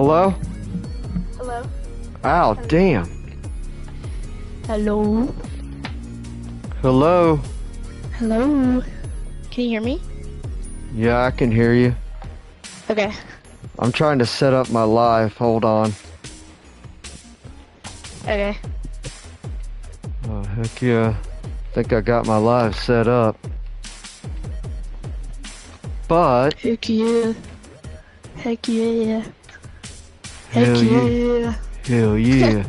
Hello? Hello? Ow, damn. Hello? Hello? Hello? Can you hear me? Yeah, I can hear you. Okay. I'm trying to set up my live. Hold on. Okay. Oh, heck yeah. I think I got my live set up. But, Heck yeah. Heck yeah. Heck hell yeah. yeah. Hell yeah.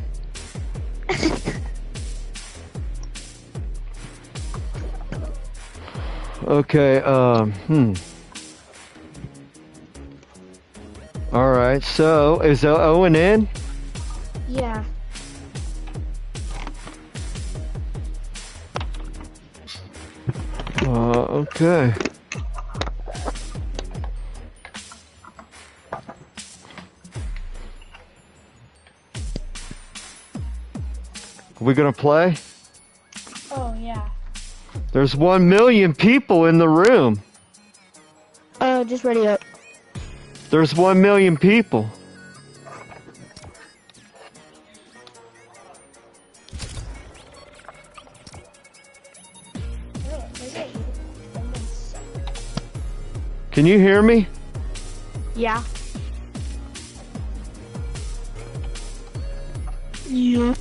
okay, um, hmm. Alright, so, is Owen in? Yeah. Uh, okay. We gonna play? Oh, yeah. There's one million people in the room. Uh, just ready up. There's one million people. Can you hear me? Yeah. Yeah.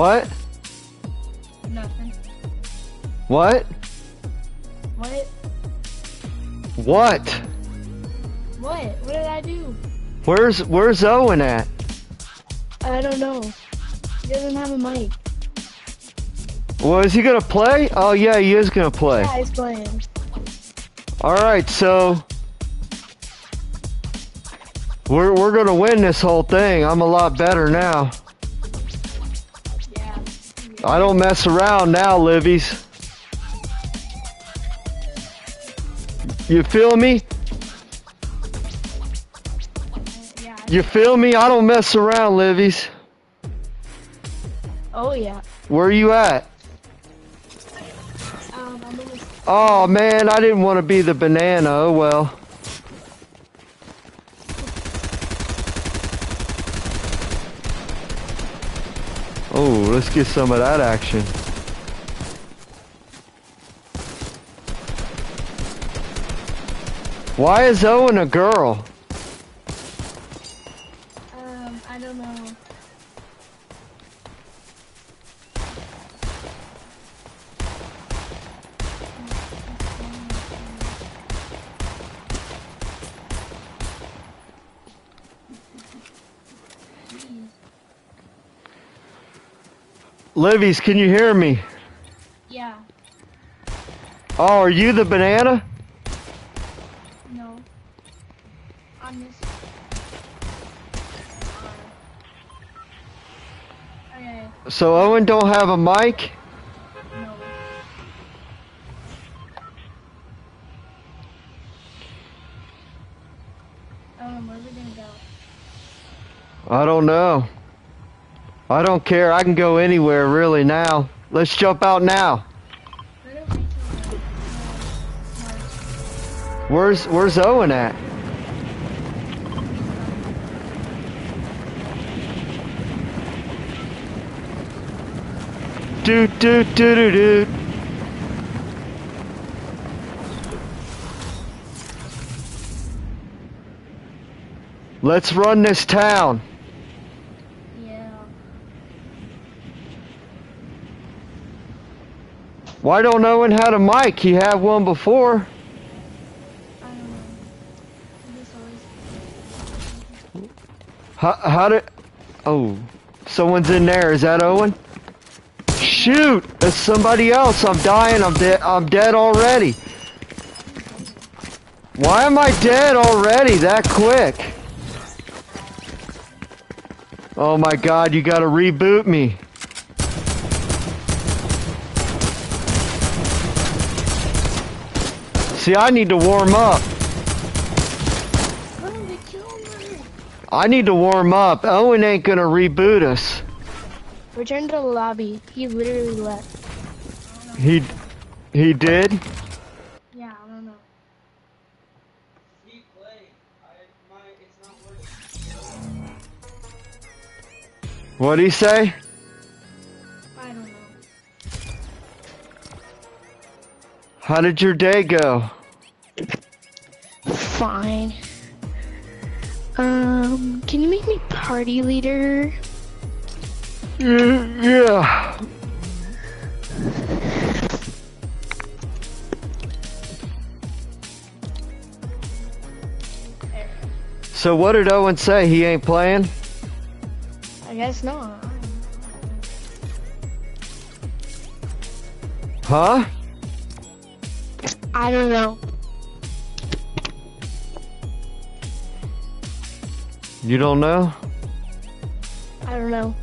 What? Nothing. What? What? What? What? What did I do? Where's Where's Owen at? I don't know. He doesn't have a mic. Well, is he gonna play? Oh yeah, he is gonna play. Yeah, he's playing. All right, so we're we're gonna win this whole thing. I'm a lot better now. I don't mess around now, Livies. You feel me? Yeah. You feel me? I don't mess around, Livies. Oh, yeah. Where are you at? Um. Oh man, I didn't want to be the banana. Oh well. Oh, let's get some of that action. Why is Owen a girl? Livies, can you hear me? Yeah. Oh, are you the banana? No. On this. Okay. So Owen don't have a mic? No. Um, where are we gonna go? I don't know. I don't care. I can go anywhere really now. Let's jump out now. Where's Where's Owen at? Do do do do do. Let's run this town. Yeah. Why don't Owen have a mic? He had one before. How, how did? Oh, someone's in there. Is that Owen? Shoot! It's somebody else. I'm dying. I'm dead. I'm dead already. Why am I dead already that quick? Oh my god, you gotta reboot me. See, I need to warm up. They killed me. I need to warm up. Owen ain't gonna reboot us. Return to the lobby. He literally left. He, he did. Yeah, I don't know. I, my, it's not working. What'd he say? How did your day go? Fine. Um, can you make me party leader? Yeah. So what did Owen say? He ain't playing? I guess not. Huh? I don't know. You don't know? I don't know.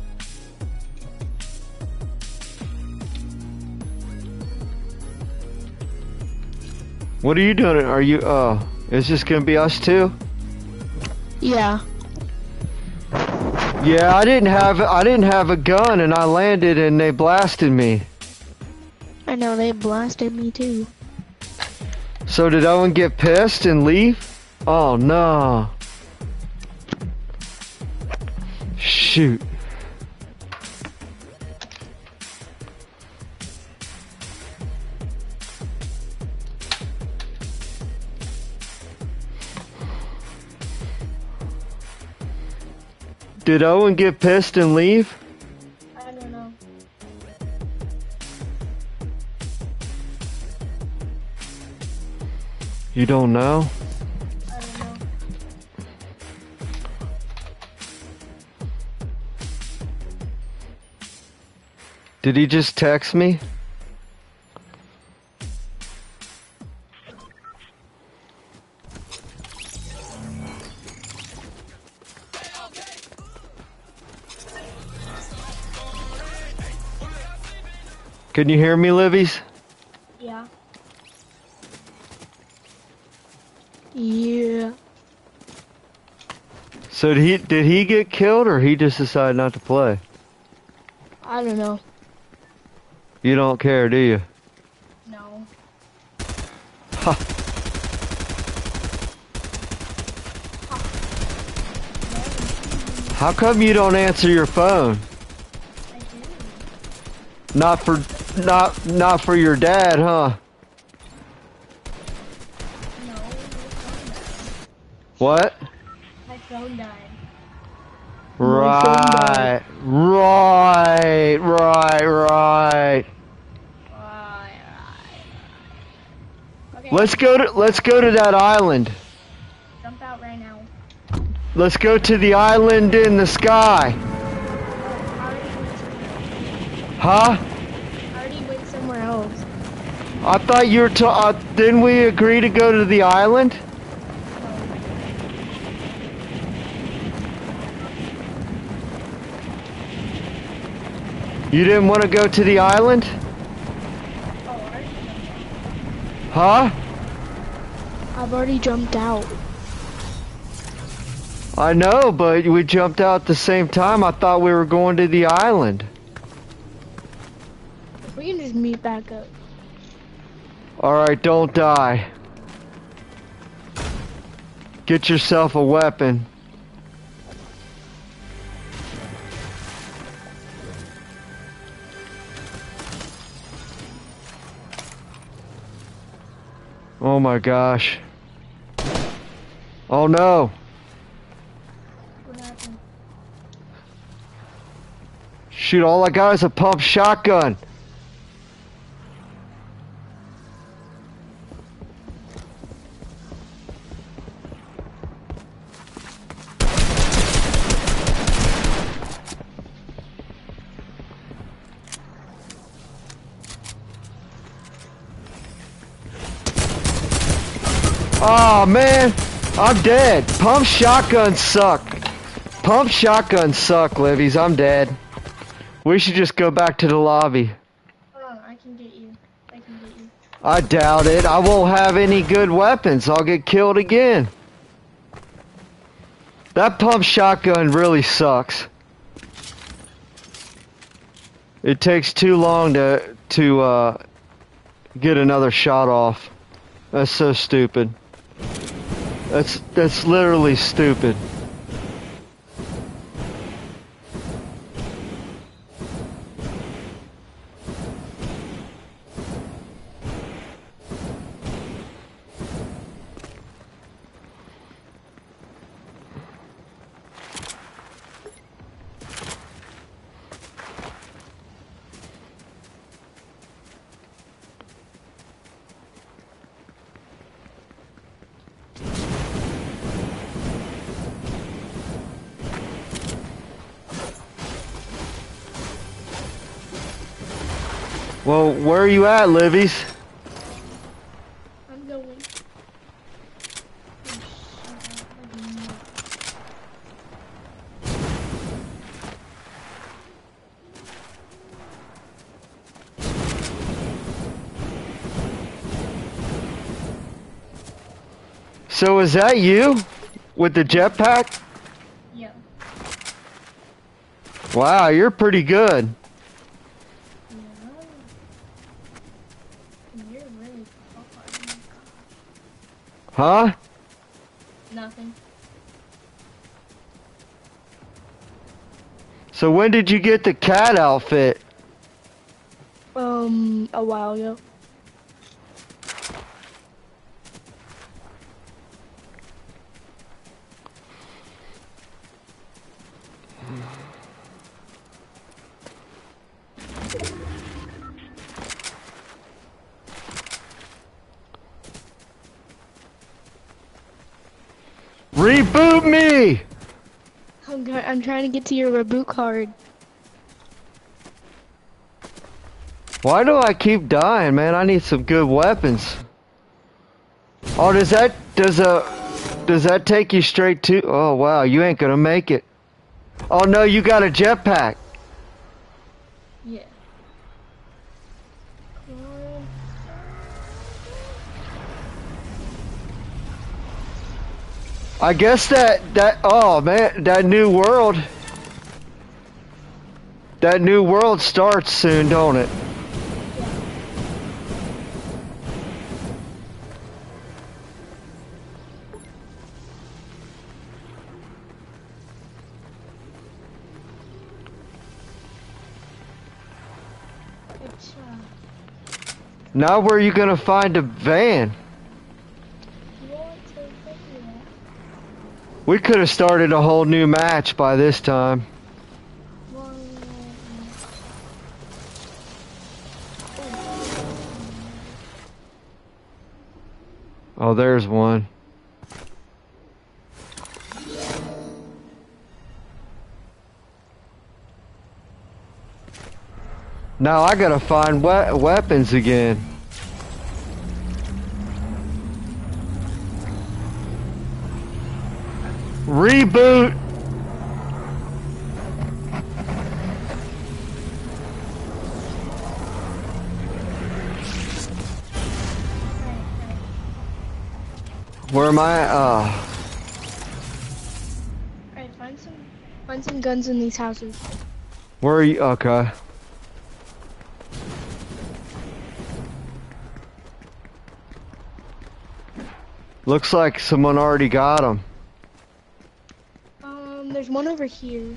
What are you doing? Are you, oh, is this gonna be us too? Yeah. Yeah, I didn't have, I didn't have a gun and I landed and they blasted me. I know they blasted me too. So did Owen get pissed and leave? Oh no. Shoot. Did Owen get pissed and leave? You don't know? Did he just text me? Can you hear me, Livies? Yeah. Yeah. So did he did he get killed or he just decided not to play? I don't know. You don't care, do you? No. Ha. How come you don't answer your phone? I do. Not for not not for your dad, huh? No. What? My phone died. Right, right, right, right. Right, right. Okay. Let's go to let's go to that island. jump out right now. Let's go to the island in the sky. Huh? I already went somewhere else. I thought you were ta- uh, didn't we agree to go to the island? You didn't want to go to the island? Huh? I've already jumped out. I know, but we jumped out at the same time. I thought we were going to the island. We can just meet back up. Alright, don't die. Get yourself a weapon. Oh my gosh. Oh no. What happened? Shoot, all I got is a pump shotgun. Oh man, I'm dead. Pump shotguns suck. Pump shotguns suck, Livies. I'm dead. We should just go back to the lobby. On, I can get you. I can get you. I doubt it. I won't have any good weapons. I'll get killed again. That pump shotgun really sucks. It takes too long to to uh, get another shot off. That's so stupid. That's that's literally stupid. At, Livy's? I'm going. So is that you with the jetpack? Yeah. Wow, you're pretty good. Yeah. You're really far. Huh? Nothing. So when did you get the cat outfit? Um, a while ago. Reboot me! I'm, trying to get to your reboot card. Why do I keep dying, man? I need some good weapons. Oh, does that does uh does that take you straight to? Oh wow, you ain't gonna make it. Oh no, you got a jetpack. Yeah. I guess that that oh man, that new world. That new world starts soon, don't it? Now where are you gonna find a van? you want to figure out? We could have started a whole new match by this time. Oh, there's one. Now I gotta find we weapons again. Reboot! Where am I? Uh, Alright, find some, find some guns in these houses. where are you? Okay. Looks like someone already got them. There's one over here.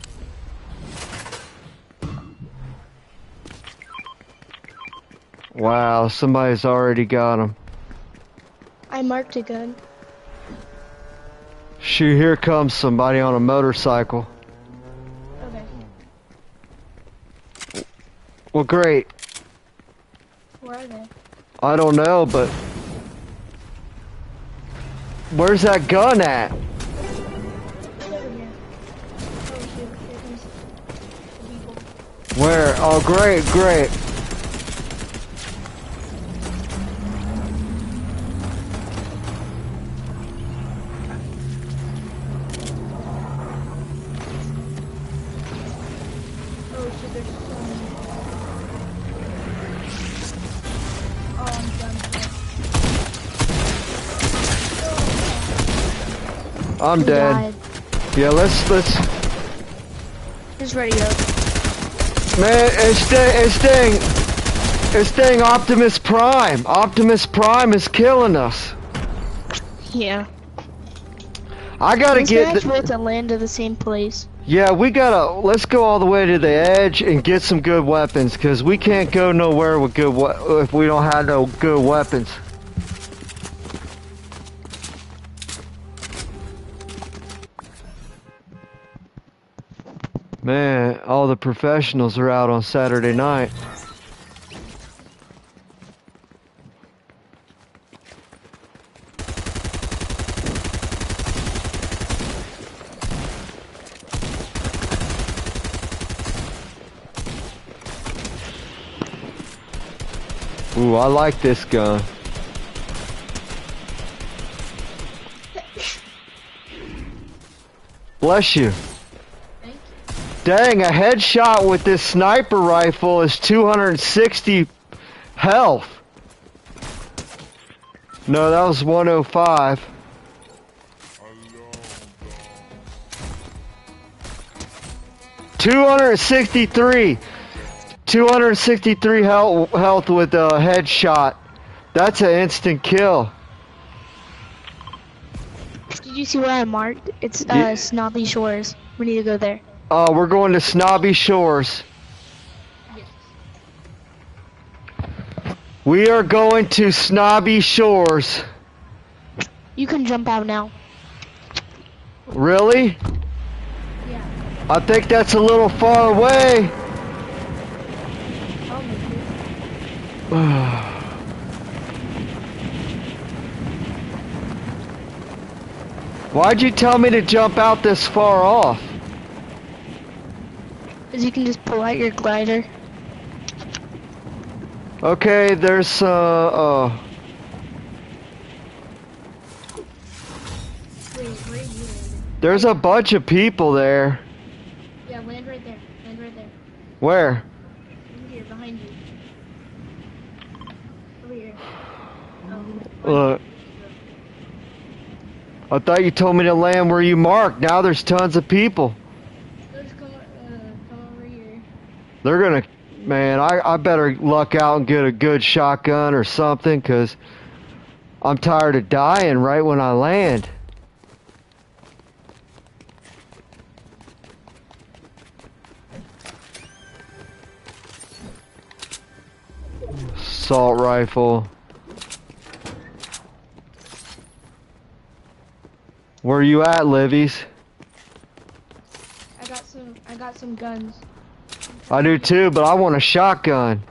Wow, somebody's already got them. I marked a gun. Shoot, here comes somebody on a motorcycle. Okay. Well, great. Where are they? I don't know, but where's that gun at? Where? Oh, great, great. I'm dead. Yeah, let's let's. Just ready up. Man, it's dang, it's dang, it's dang Optimus Prime. Optimus Prime is killing us. Yeah. I gotta get. The, both to land to the same place. yeah, we gotta. Let's go all the way to the edge and get some good weapons, cause we can't go nowhere with good if we don't have no good weapons. The professionals are out on Saturday night. Ooh, I like this gun. Bless you. Dang, a headshot with this sniper rifle is 260 health. No, that was 105. Two hundred sixty-three, two hundred sixty-three health health with a headshot. That's an instant kill. Did you see where I marked? It's uh, Ye- Snobby Shores. We need to go there. Uh, we're going to Snobby Shores. Yes. We are going to Snobby Shores. You can jump out now. Really? Yeah. I think that's a little far away. Make. Why'd you tell me to jump out this far off? Cause you can just pull out your glider. Okay, there's uh uh Wait, where are you landing? there's a bunch of people there. Yeah, land right there. Land right there. Where? Over here, behind you. Over here. Um, Look. I thought you told me to land where you marked. Now there's tons of people. Let's come, uh, come over here. They're gonna, man. I I better luck out and get a good shotgun or something, cause I'm tired of dying right when I land. Assault rifle. Where you at, Livy's? I got some. I got some guns. I do too, but I want a shotgun.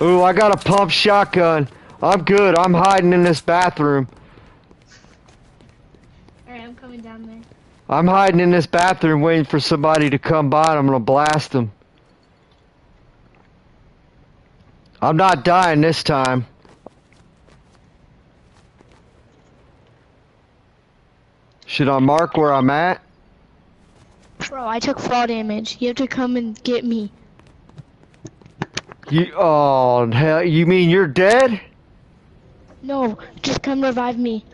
Ooh, I got a pump shotgun. I'm good. I'm hiding in this bathroom. Alright, I'm coming down there. I'm hiding in this bathroom waiting for somebody to come by and I'm gonna blast them. I'm not dying this time. Should I mark where I'm at? Bro, I took fall damage. You have to come and get me. You oh hell you mean you're dead? No, just come revive me.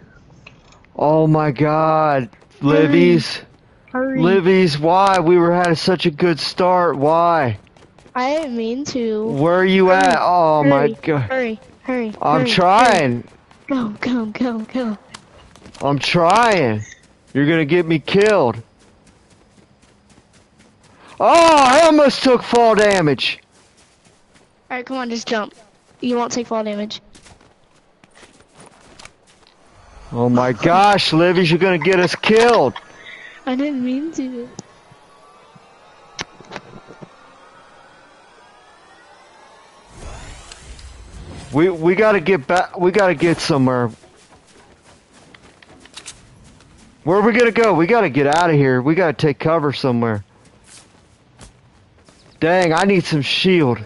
Oh my god. Livy's Hurry. Livy's why? We were had such a good start. Why? I didn't mean to. Where are you at? Oh my god. Hurry, hurry. I'm hurry, trying. hurry. Go, go, go, go. I'm trying. You're gonna get me killed. Oh, I almost took fall damage. Alright, come on, just jump. You won't take fall damage. Oh my gosh, Livy's, you're gonna get us killed. I didn't mean to. We we gotta get back. We gotta get somewhere. Where are we gonna go? We gotta get out of here. We gotta take cover somewhere. Dang, I need some shield.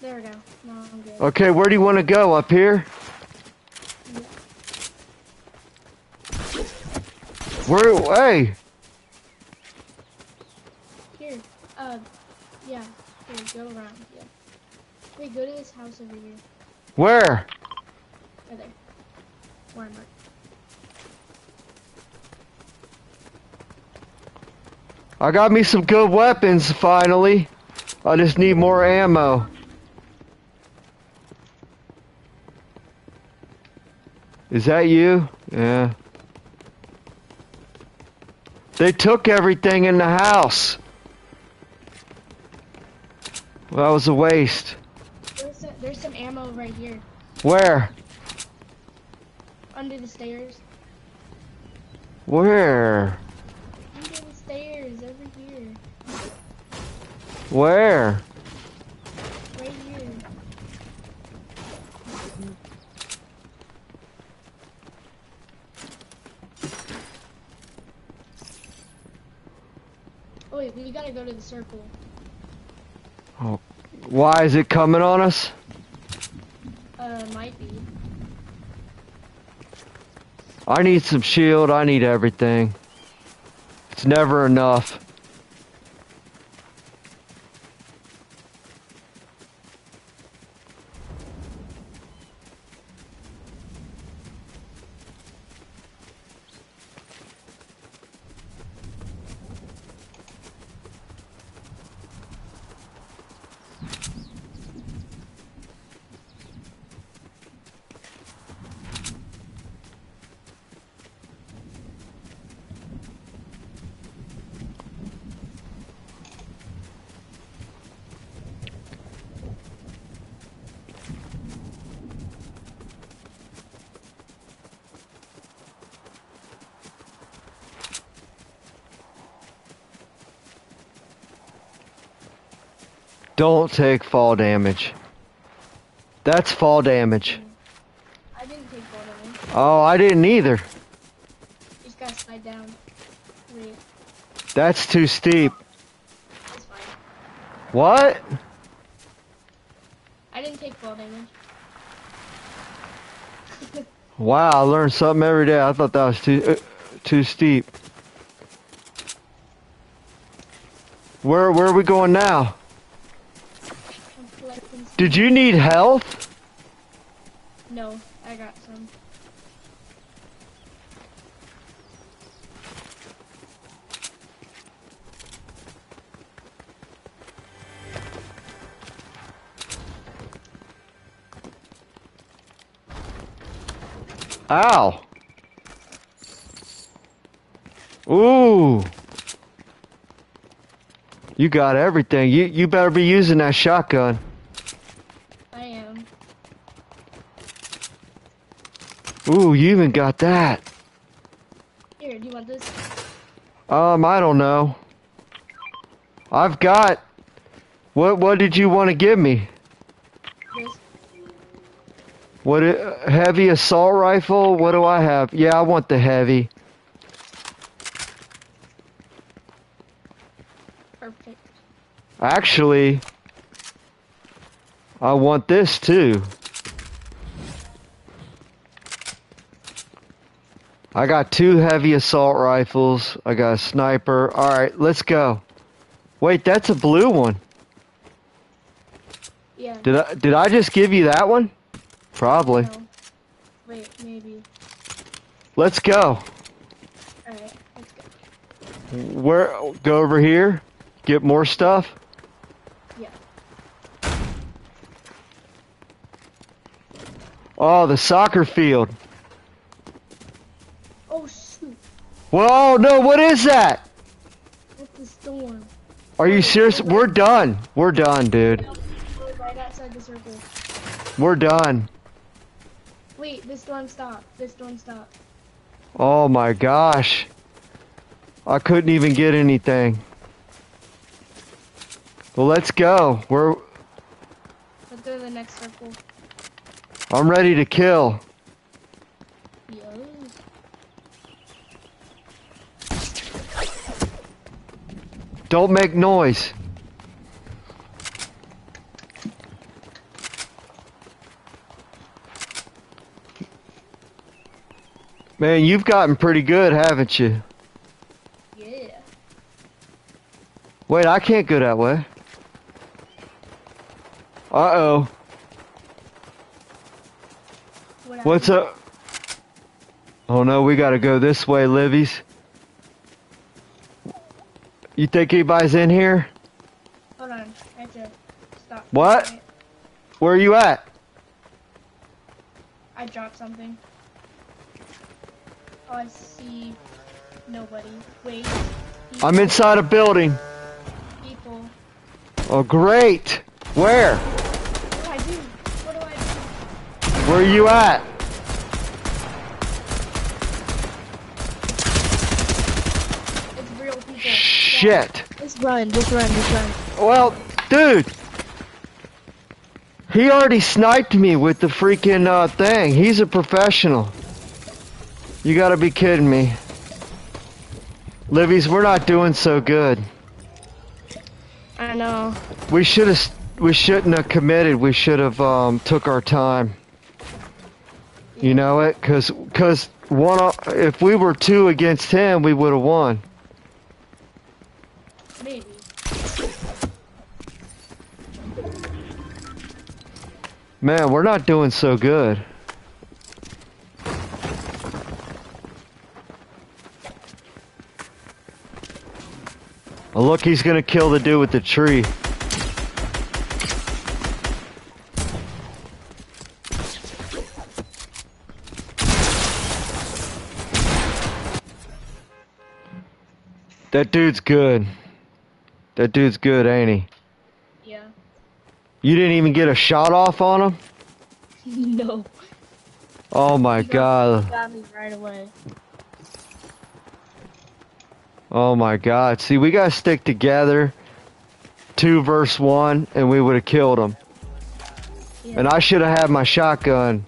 There we go. No, I'm good. Okay, where do you want to go? Up here? Where? Hey, Here. Uh, yeah. Here, go around. Yeah. Wait, go to this house over here. Where? Right there. Where am I? I got me some good weapons finally. I just need more ammo. Is that you? Yeah. They took everything in the house. Well, that was a waste. There's some, there's some ammo right here. Where? Under the stairs. Where? Under the stairs, over here. Where? Right here. Oh wait, we gotta go to the circle. Oh, Why is it coming on us? Uh, might be. I need some shield. I need everything. It's never enough. Don't take fall damage. That's fall damage. I didn't take of them. Oh, I didn't either. You just gotta slide down. Wait, That's too steep. it's fine. What? I didn't take fall damage. Wow, I learn something every day. I thought that was too uh, too steep. Where where are we going now? I'm collecting some. Did you need health? No, I got some. Ow. Ooh. You got everything. You you better be using that shotgun. I am. Ooh, you even got that. Here, do you want this? Um, I don't know. I've got. What what did you want to give me? This? What i- heavy assault rifle? What do I have? Yeah, I want the heavy. Perfect. Actually, I want this too. I got two heavy assault rifles. I got a sniper. All right, let's go. Wait, that's a blue one. Yeah. Did I did I just give you that one? Probably. No. Wait, maybe. Let's go. Alright, let's go. Where go over here? Get more stuff? Yeah. Oh, the soccer field. Oh shoot, Whoa, no, what is that? that's the storm. Are you serious? We're done. We're done, dude. We're right outside the circle. We're done. Wait, this storm stopped. This storm stopped. Oh my gosh. I couldn't even get anything. Well, let's go. We're Let's go to the next circle. I'm ready to kill. Don't make noise. Man, you've gotten pretty good, haven't you? Yeah. Wait, I can't go that way. Uh oh. What What's up? Oh no, we gotta go this way, Livy's. You think anybody's in here? Hold on. I have to stop. What? Where are you at? I dropped something. Oh, I see nobody. Wait. I'm inside a building. People. Oh great. Where? What do I do? What do I do? Where are you at? It's real people. Shit. Just run. Just run. Just run. Well, dude. He already sniped me with the freaking uh, thing. He's a professional. You gotta be kidding me. Livy's, we're not doing so good. I know. We should have. We shouldn't have committed. We should have um, took our time. You know it, cause, cause one. If we were two against him, we would have won. Man, we're not doing so good. Look, he's gonna kill the dude with the tree. That dude's good. That dude's good, ain't he? You didn't even get a shot off on him? no. Oh my He god. Got me right away. Oh my god. See, we gotta stick together. Two verse one, and we would have killed him. Yeah. And I should have had my shotgun.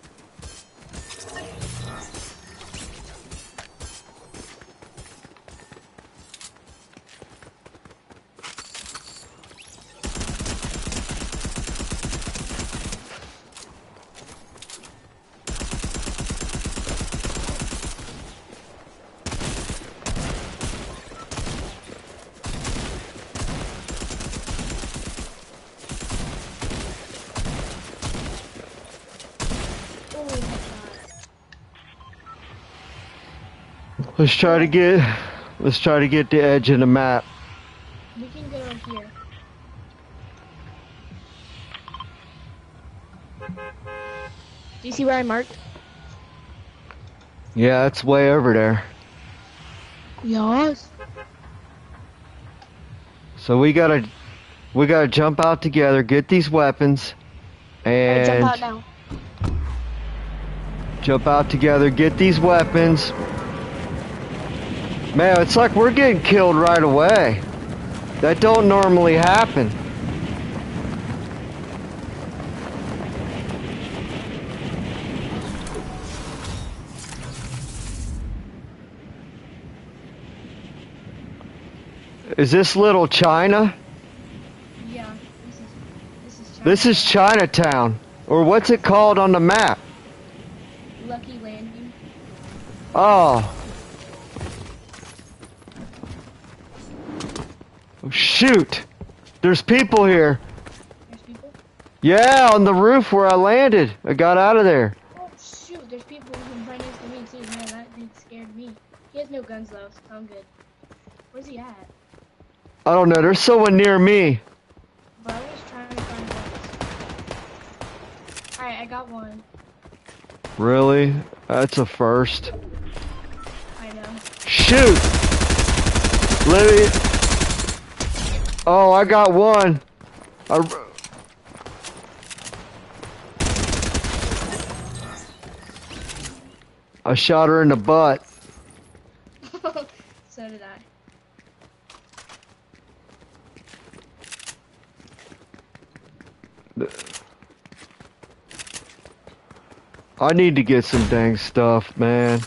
Oh, headshot. Let's try to get let's try to get the edge of the map. We can go here. Do you see where I marked? Yeah, it's way over there. Yes. So we gotta we gotta jump out together, get these weapons, and jump out now. jump out together, get these weapons. Man, it's like we're getting killed right away. That don't normally happen. Is this little China? Yeah. This is this is China. This is Chinatown. Or what's it called on the map? Lucky Landing. Oh. Oh, Shoot. There's people here. There's people. Yeah, on the roof where I landed. I got out of there. Oh shoot! There's people who right next to me too. Man, that dude scared me. He has no guns though, so I'm good. Where's he at? I don't know. There's someone near me. But I was trying to find guns. Alright, I got one. Really? That's a first. I know. Shoot! Libby. Oh, I got one. I... I shot her in the butt. so did I. I need to get some dang stuff, man.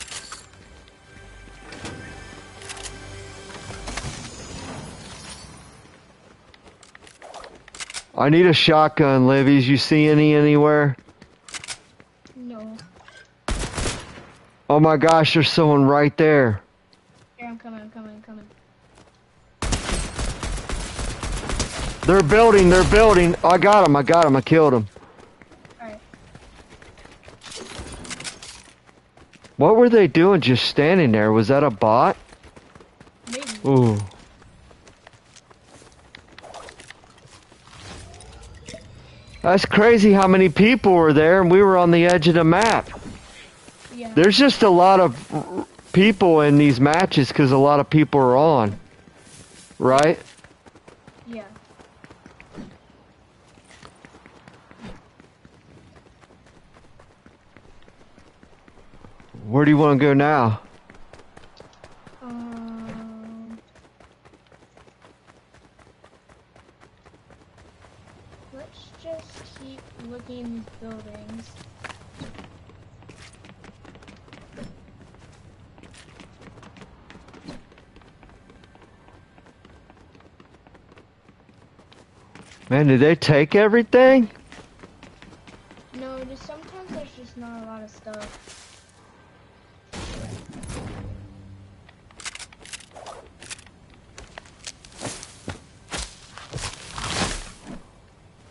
I need a shotgun, Livy's. You see any anywhere? No. Oh my gosh, there's someone right there. Here, I'm coming, I'm coming, I'm coming. They're building, they're building. I got him, I got him, I killed him. Alright. What were they doing just standing there? Was that a bot? Maybe. Ooh. That's crazy how many people were there and we were on the edge of the map. Yeah. There's just a lot of people in these matches because a lot of people are on. Right? Yeah. Where do you want to go now? Um. Let's just keep looking in these buildings. Man, did they take everything? No, just sometimes there's just not a lot of stuff.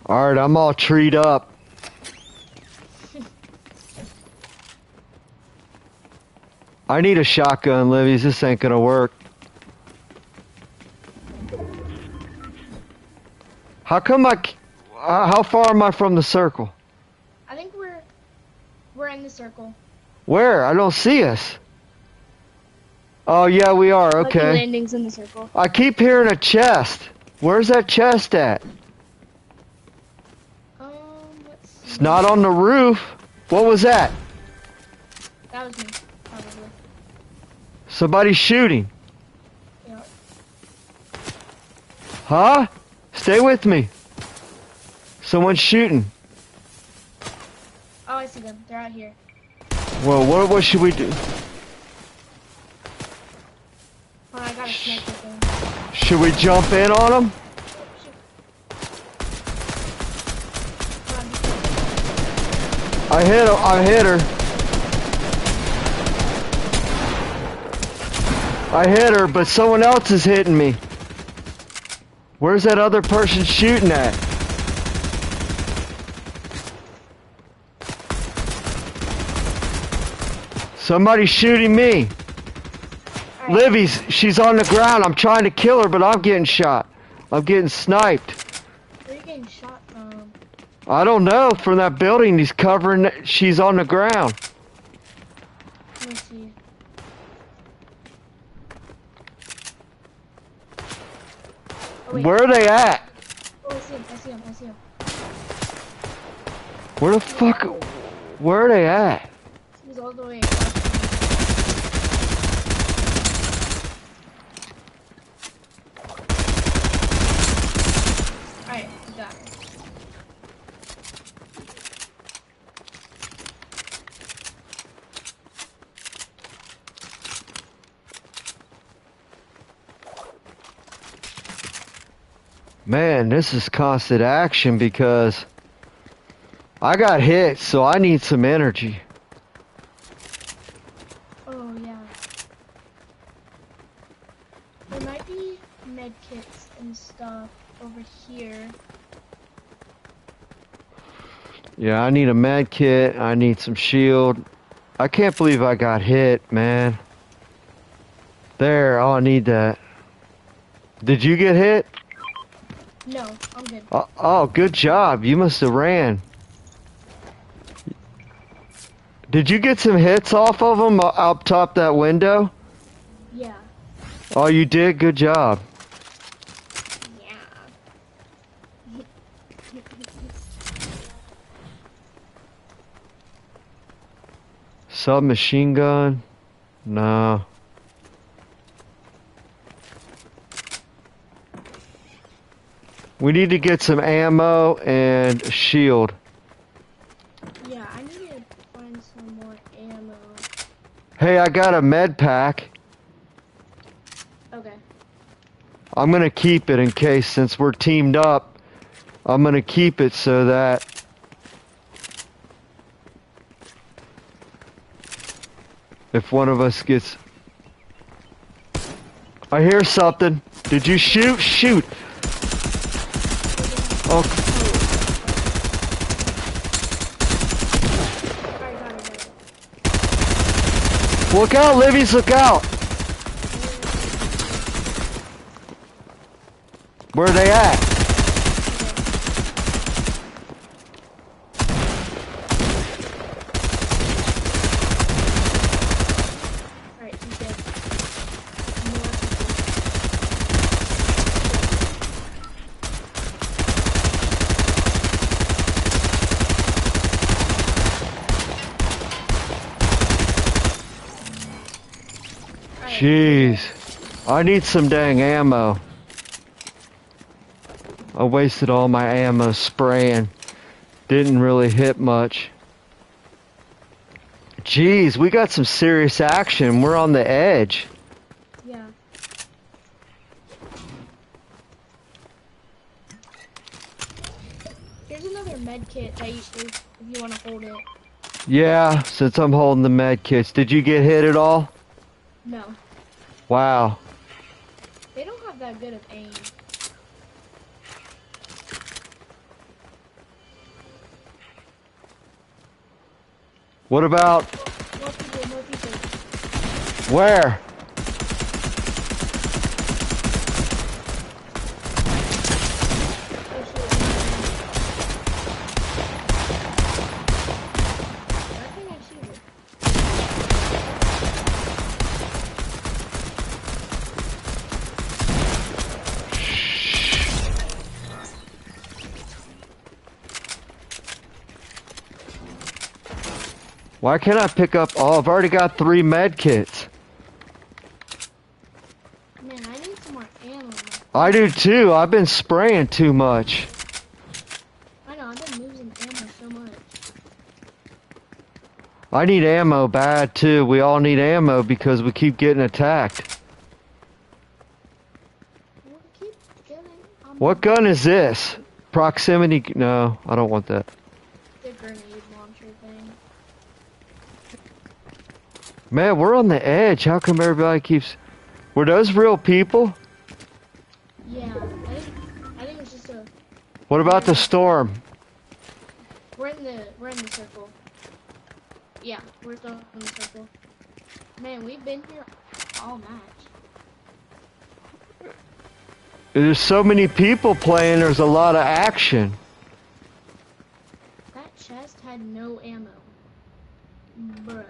Alright, I'm all treed up. I need a shotgun, Livies. This ain't gonna work. How come I? uh, How far am I from the circle? I think we're we're in the circle. Where? I don't see us. Oh, yeah, we are. Okay. landings in the circle. I keep hearing a chest. Where's that chest at? Um, let's see. It's not on the roof. What was that? That was me, probably. Somebody shooting. Yeah. Huh? Stay with me. Someone's shooting. Oh, I see them. They're out here. Well, what, what should we do? Oh, I got a sniper thing. Should we jump in on them? Shoot. Come on, be careful. I hit her. I hit her. I hit her, but someone else is hitting me. Where's that other person shooting at? Somebody's shooting me. Alright. Livy's, she's on the ground. I'm trying to kill her, but I'm getting shot. I'm getting sniped. Where are you getting shot from? I don't know. From that building, he's covering. She's on the ground. Let me see. Oh, wait. Where are they at? Oh, I see him. I see him. I see him. Where the fuck? Where are they at? He's all the way across. Alright, we got her. Man, this is constant action because I got hit, so I need some energy. Oh, yeah. There might be med kits and stuff over here. Yeah, I need a med kit. I need some shield. I can't believe I got hit, man. There, oh, I need that. Did you get hit? No, I'm good. Oh, oh, good job. You must have ran. Did you get some hits off of them uh, up top that window? Yeah. Oh, you did. Good job. Yeah. Submachine gun? No. We need to get some ammo and shield. Yeah, I need to find some more ammo. Hey, I got a med pack. Okay. I'm gonna keep it in case, since we're teamed up, I'm gonna keep it so that. If one of us gets. I hear something. Did you shoot? Shoot! Look out, Livy's, look out! Where are they at? Alright, he's dead. More people. Alright, Jeez. I need some dang ammo. I wasted all my ammo spraying. Didn't really hit much. Jeez, we got some serious action. We're on the edge. Yeah. Here's another med kit that you, if, if you want to hold it. Yeah, since I'm holding the med kits. Did you get hit at all? No, Wow. they don't have that good of aim. What about More people, more people. where? Oh shit. Why can't I shoot it? Why can't I pick up? Oh, I've already got three med kits. Man, I need some more ammo. I do too. I've been spraying too much. I know, I've been losing ammo so much. I need ammo bad too. We all need ammo because we keep getting attacked. We'll keep. What gun is this? Proximity? No, I don't want that. The grenade launcher thing. Man, we're on the edge. How come everybody keeps? Were those real people? Yeah, I think I think it's just a What about the storm? we're in the we're in the circle. Yeah, we're still in the circle. Man, we've been here all match. There's so many people playing. There's a lot of action. That chest had no ammo. Bruh.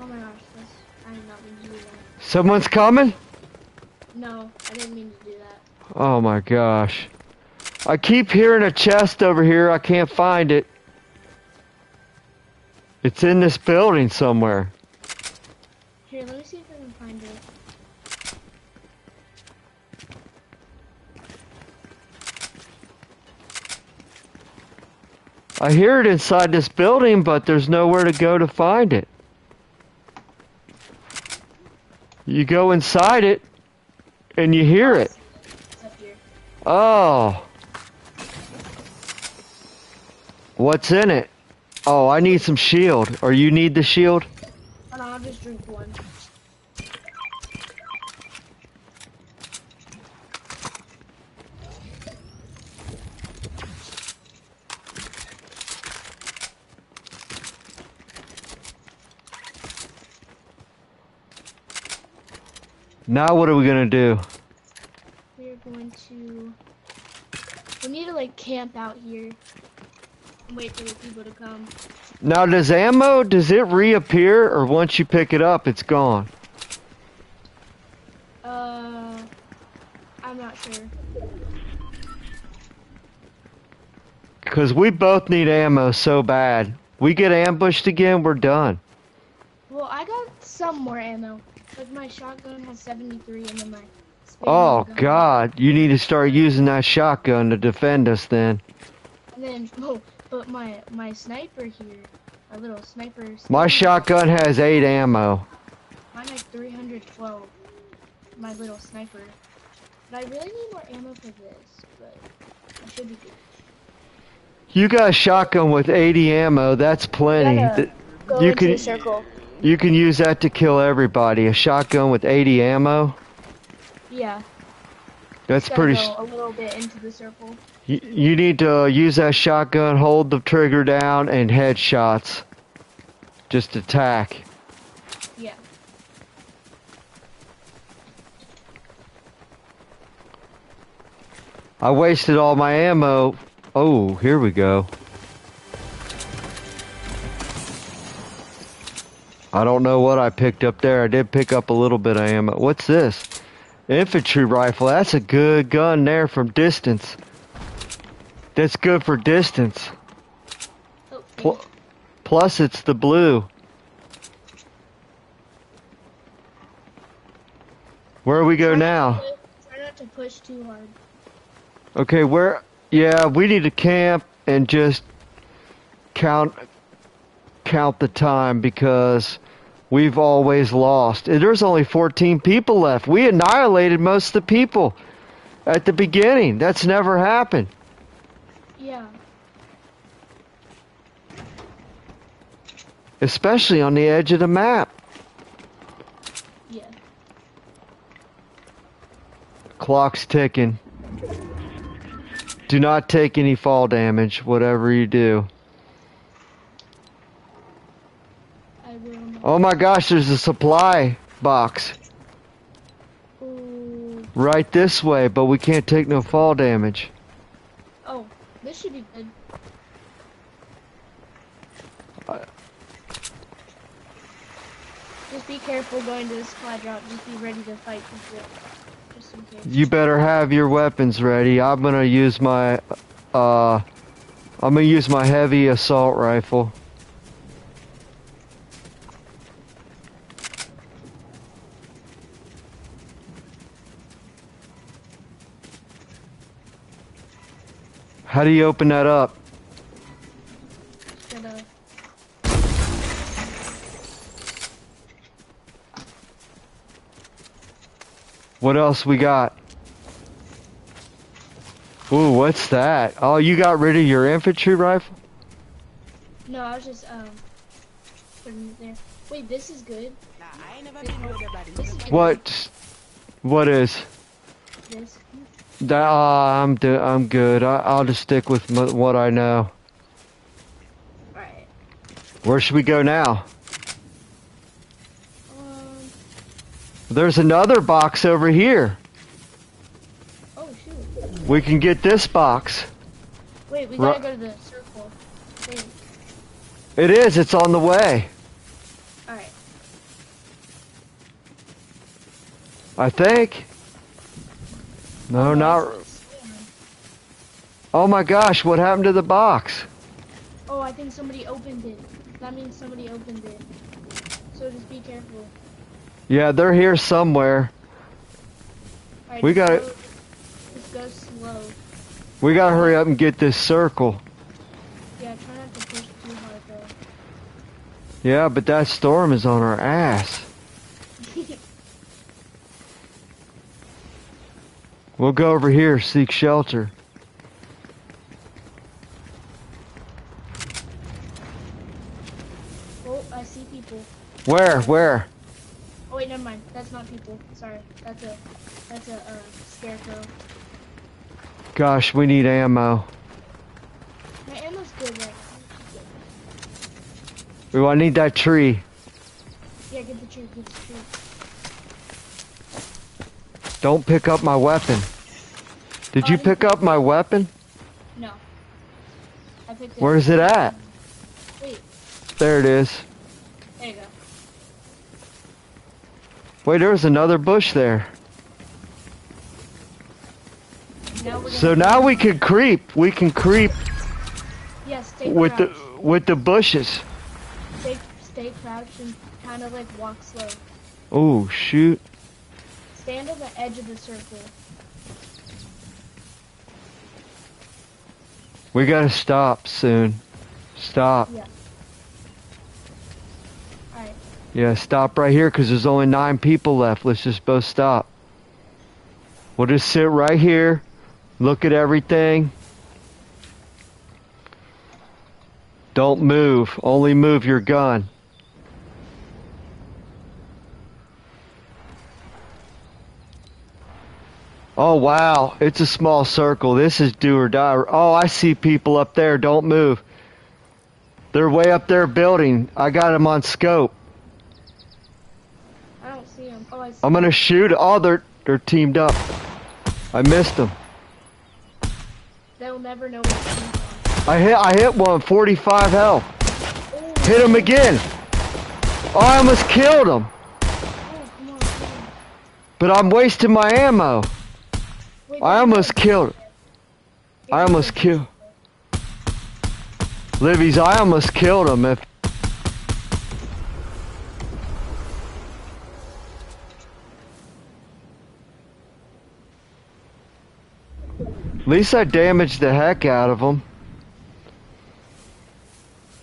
Oh my gosh, that's, I did not mean to do that. Someone's coming? No, I didn't mean to do that. Oh my gosh. I keep hearing a chest over here. I can't find it. It's in this building somewhere. Here, let me see if I can find it. I hear it inside this building, but there's nowhere to go to find it. You go inside it, and you hear it. Oh. What's in it? Oh, I need some shield. Or you need the shield? I'll just drink one. Now what are we gonna do? We're going to. We need to like camp out here and wait for the people to come. Now does ammo, does it reappear or once you pick it up it's gone? Uh, I'm not sure. Cause we both need ammo so bad. We get ambushed again, we're done. Well, I got some more ammo. Like my shotgun has 73, and then my. Oh gun- god, you need to start using that shotgun to defend us then. And then, oh, but my my sniper here, my little sniper. My shotgun has 8 ammo. Mine has 312. My little sniper. But I really need more ammo for this, but I should be good. You got a shotgun with 80 ammo. That's plenty. gotta Go You into can- the circle. You can use that to kill everybody. A shotgun with 80 ammo. Yeah. That's pretty. a little bit into the circle. You, you need to use that shotgun, hold the trigger down, and headshots. Just attack. Yeah. I wasted all my ammo. Oh, here we go. I don't know what I picked up there. I did pick up a little bit of ammo. What's this? Infantry rifle. That's a good gun there from distance. That's good for distance. Pl- plus, it's the blue. Where do we go Try now? to- Try not to push too hard. Okay, where? Yeah, we need to camp and just count count the time because we've always lost. There's only 14 people left. We annihilated most of the people at the beginning. That's never happened. Yeah. Especially on the edge of the map. Yeah. Clock's ticking. Do not take any fall damage, whatever you do. I will. Not. Oh my gosh, there's a supply box Ooh. right this way, but we can't take no fall damage. Oh, this should be good. Just be careful going to the supply drop. Just be ready to fight. Just in case. You better have your weapons ready. I'm gonna use my, uh, I'm gonna use my heavy assault rifle. How do you open that up? What else we got? Ooh, what's that? Oh, you got rid of your infantry rifle? No, I was just um putting it there. Wait, this is good. Nah, I ain't never been with everybody. This is good. What? What is? That, uh, I'm do- I'm good. I- I'll just stick with m- what I know. Alright. Where should we go now? Um. There's another box over here. Oh shoot. We can get this box. Wait, we gotta go to the circle. Wait. It is. It's on the way. Alright. I think. No, not. Oh my gosh! What happened to the box? Oh, I think somebody opened it. That means somebody opened it. So just be careful. Yeah, they're here somewhere. Alright, We just got go- it. Just go slow. We gotta hurry up and get this circle. Yeah, try not to push too hard though. Yeah, but that storm is on our ass. We'll go over here, seek shelter. oh, I see people. Where? Where? Oh wait, never mind. That's not people. Sorry. That's a that's a uh, scarecrow. Gosh, we need ammo. My ammo's good right Ooh, I need that tree. Yeah, get the tree, get the tree. Don't pick up my weapon. Did you pick up my weapon? No. I picked it. Where's it at? Wait, There it is. there you go. Wait, there's another bush there. Now So now we can creep. We can creep yeah, stay with the with the bushes. Stay, stay crouched and kind of like walk slow. Oh shoot. Stand the edge of the circle. We gotta stop soon. Stop. Yeah. Alright. Yeah, stop right here because there's only nine people left. Let's just both stop. We'll just sit right here, look at everything. Don't move. Only move your gun. Oh wow, it's a small circle. This is do or die. Oh, I see people up there. Don't move. They're way up there building. I got them on scope. I don't see him. Oh, I see. I'm gonna shoot. Oh, they're they're teamed up. I missed them. They'll never know I'm hit I hit one. 45 health. Oh, Hit him again. Oh, I almost killed him. Oh, come on, come on. But I'm wasting my ammo. I almost killed. I almost killed. Livy's, I almost killed him. If At least I damaged the heck out of them.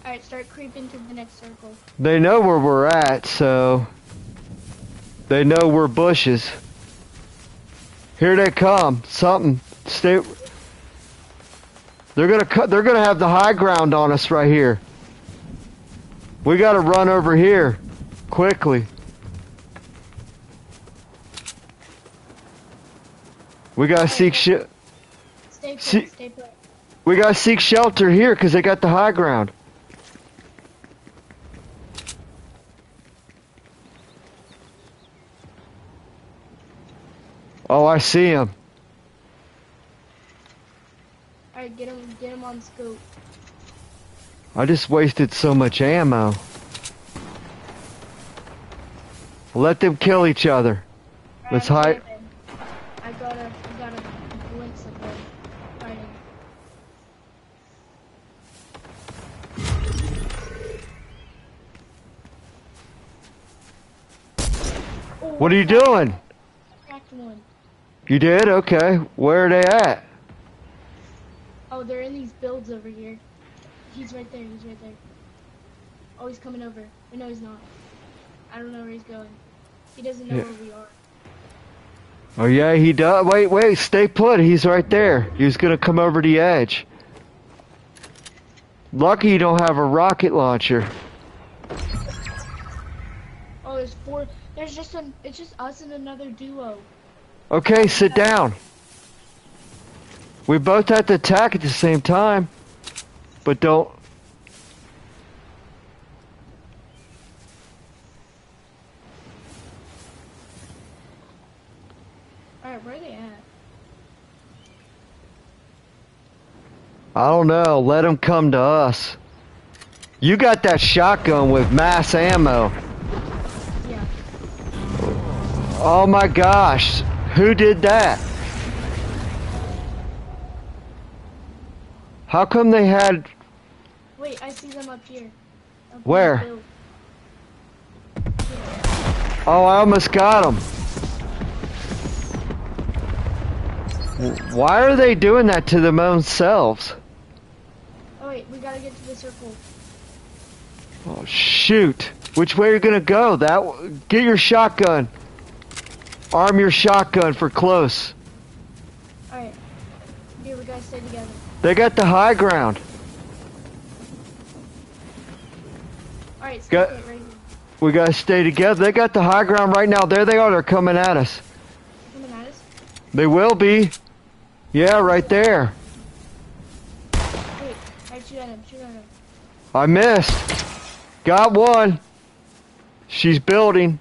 Alright, start creeping to the next circle. They know where we're at, so they know we're bushes. Here they come. Something. Stay. They're gonna cut. They're gonna have the high ground on us right here. We gotta run over here, quickly. We gotta seek shit. Stay put, stay put. We gotta seek shelter here because they got the high ground. Oh, I see him. Alright, get him, get him on scope. I just wasted so much ammo. Let them kill each other. Alright, Let's hide- I got a, I got a glimpse of them fighting. What are you doing? I cracked one. You did? Okay. Where are they at? Oh, they're in these builds over here. He's right there. He's right there. Oh, he's coming over. Or no, he's not. I don't know where he's going. He doesn't know Yeah. where we are. Oh yeah, he does. Wait, wait, stay put. He's right there. He was gonna come over the edge. Lucky you don't have a rocket launcher. Oh, there's four. There's just an. It's just us and another duo. Okay, sit down. We both have to attack at the same time. But don't. Alright, where are they at? I don't know. Let them come to us. You got that shotgun with mass ammo. Yeah. Oh my gosh. Who did that? How come they had. Wait, I see them up here. Up Where? Oh, I almost got them. Why are they doing that to them own selves? Oh wait, we gotta get to the circle. Oh shoot! Which way are you gonna go? That w- get your shotgun. Arm your shotgun for close. Alright. Here, we gotta stay together. They got the high ground. Alright, stay Got- right. We gotta stay together. They got the high ground right now. There they are. They're coming at us. Coming at us. They will be. Yeah, right there. Wait, alright, shoot at him, shoot at him. I missed. Got one. She's building.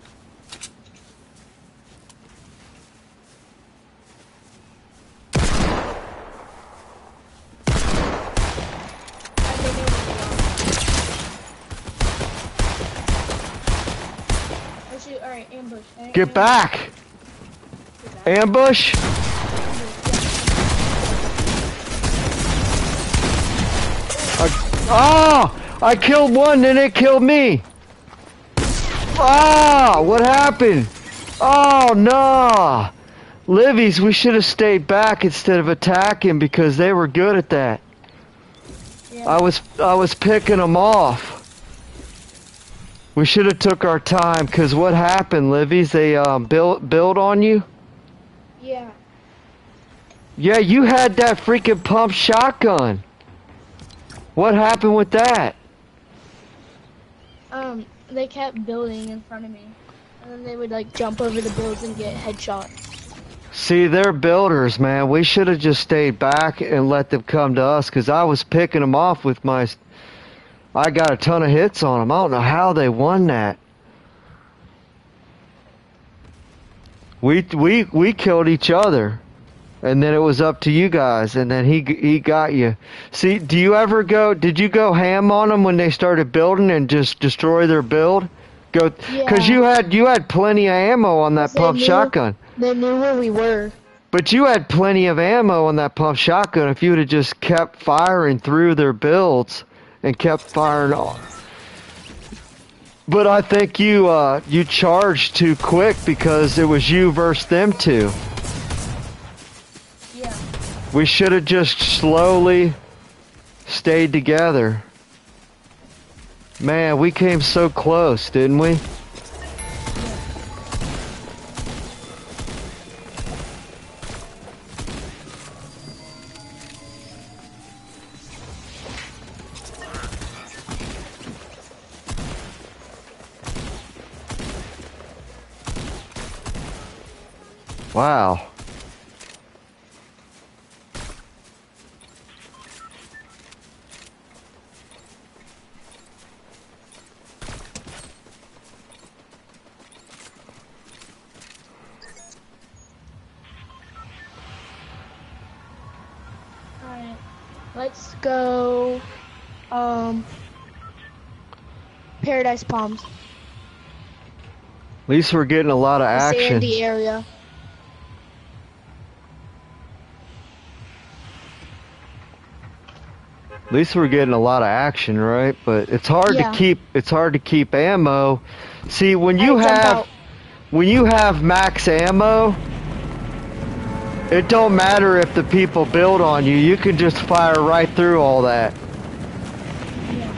Alright, they know where we are. Oh shoot, alright, ambush. A- Get back. Ambush. Oh, I killed one, then it killed me. Ah, what happened? Oh no. Livy's, we should have stayed back instead of attacking because they were good at that. Yeah. I was I was picking them off. We should have took our time because what happened, Livy's? They um, built build on you. yeah. Yeah, you had that freaking pump shotgun. What happened with that? Um, they kept building in front of me, and then they would like jump over the builds and get headshot. See, they're builders, man. We should have just stayed back and let them come to us because I was picking them off with my. I got a ton of hits on them. I don't know how they won that. We we we killed each other, and then it was up to you guys, and then he he got you. See, do you ever go? Did you go ham on them when they started building and just destroy their build? Go because Yeah. you had you had plenty of ammo on that pump shotgun. They knew where we were. But you had plenty of ammo on that pump shotgun if you would have just kept firing through their builds and kept firing off. But I think you uh, you charged too quick because it was you versus them two. Yeah. We should have just slowly stayed together. Man, we came so close, didn't we? Wow. Alright. Let's go. Um. Paradise Palms. At least we're getting a lot of the action. Sandy area. At least we're getting a lot of action, right? But it's hard Yeah. to keep it's hard to keep ammo. See, when you jump have when you have max ammo, it don't matter if the people build on you. You can just fire right through all that. Yeah.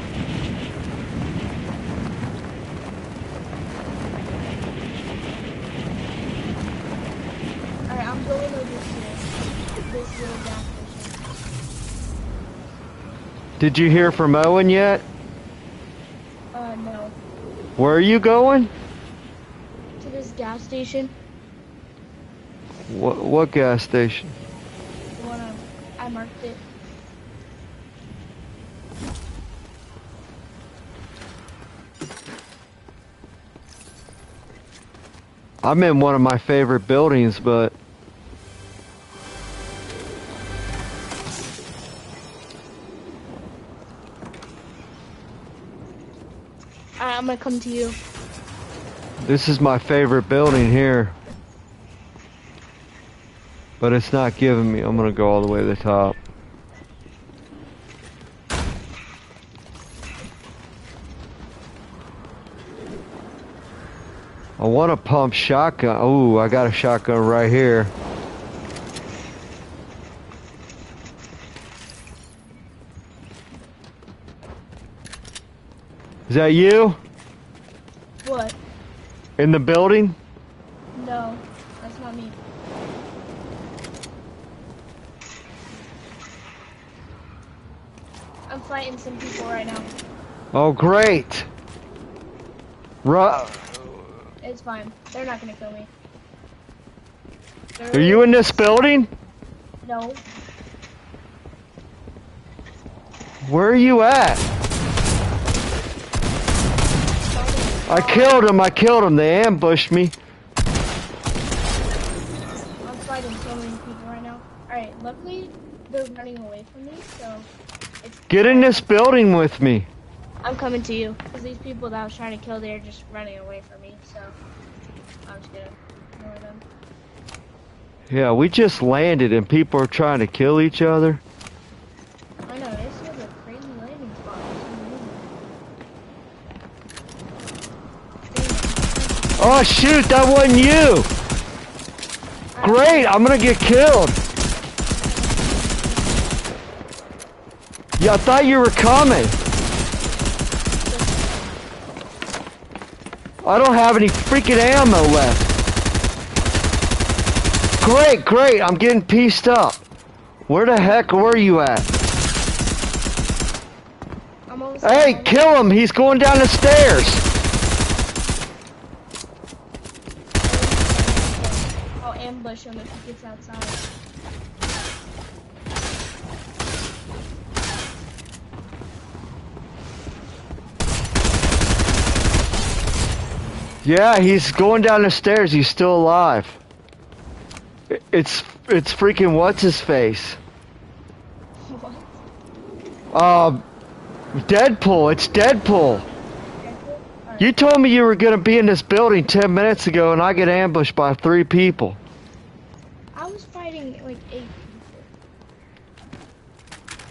Alright, I'm going over here. This little gas station. Did you hear from Owen yet? Uh, no. Where are you going? To this gas station. What, what gas station? The one I, I marked it. I'm in one of my favorite buildings, but I'm gonna come to you. this is my favorite building here. But it's not giving me. I'm gonna go all the way to the top. I want to pump shotgun. Oh, I got a shotgun right here. Is that you What? in the building? No, that's not me. I'm fighting some people right now. Oh, great. Ru- It's fine. They're not gonna kill me. Are you in this building? No. Where are you at? I killed him. I killed him. They ambushed me. I'm fighting so many people right now. Alright, luckily they're running away from me, so it's Get in this building with me. I'm coming to you. Because these people that I was trying to kill, they're just running away from me, so I'm just gonna ignore them. Yeah, we just landed and people are trying to kill each other. I know, this is a crazy landing spot. for some reason. Oh shoot, that wasn't you. Great, I'm gonna get killed. Yeah, I thought you were coming. I don't have any freaking ammo left. Great, great, I'm getting pieced up. Where the heck were you at? I'm over Is Hey, kill him! He's going down the stairs! I'll ambush him if he gets outside. Yeah, he's going down the stairs. He's still alive. It's it's freaking what's his face? What? Uh, Deadpool. It's Deadpool. You told me you were gonna be in this building ten minutes ago, and I get ambushed by three people. I was fighting like eight people.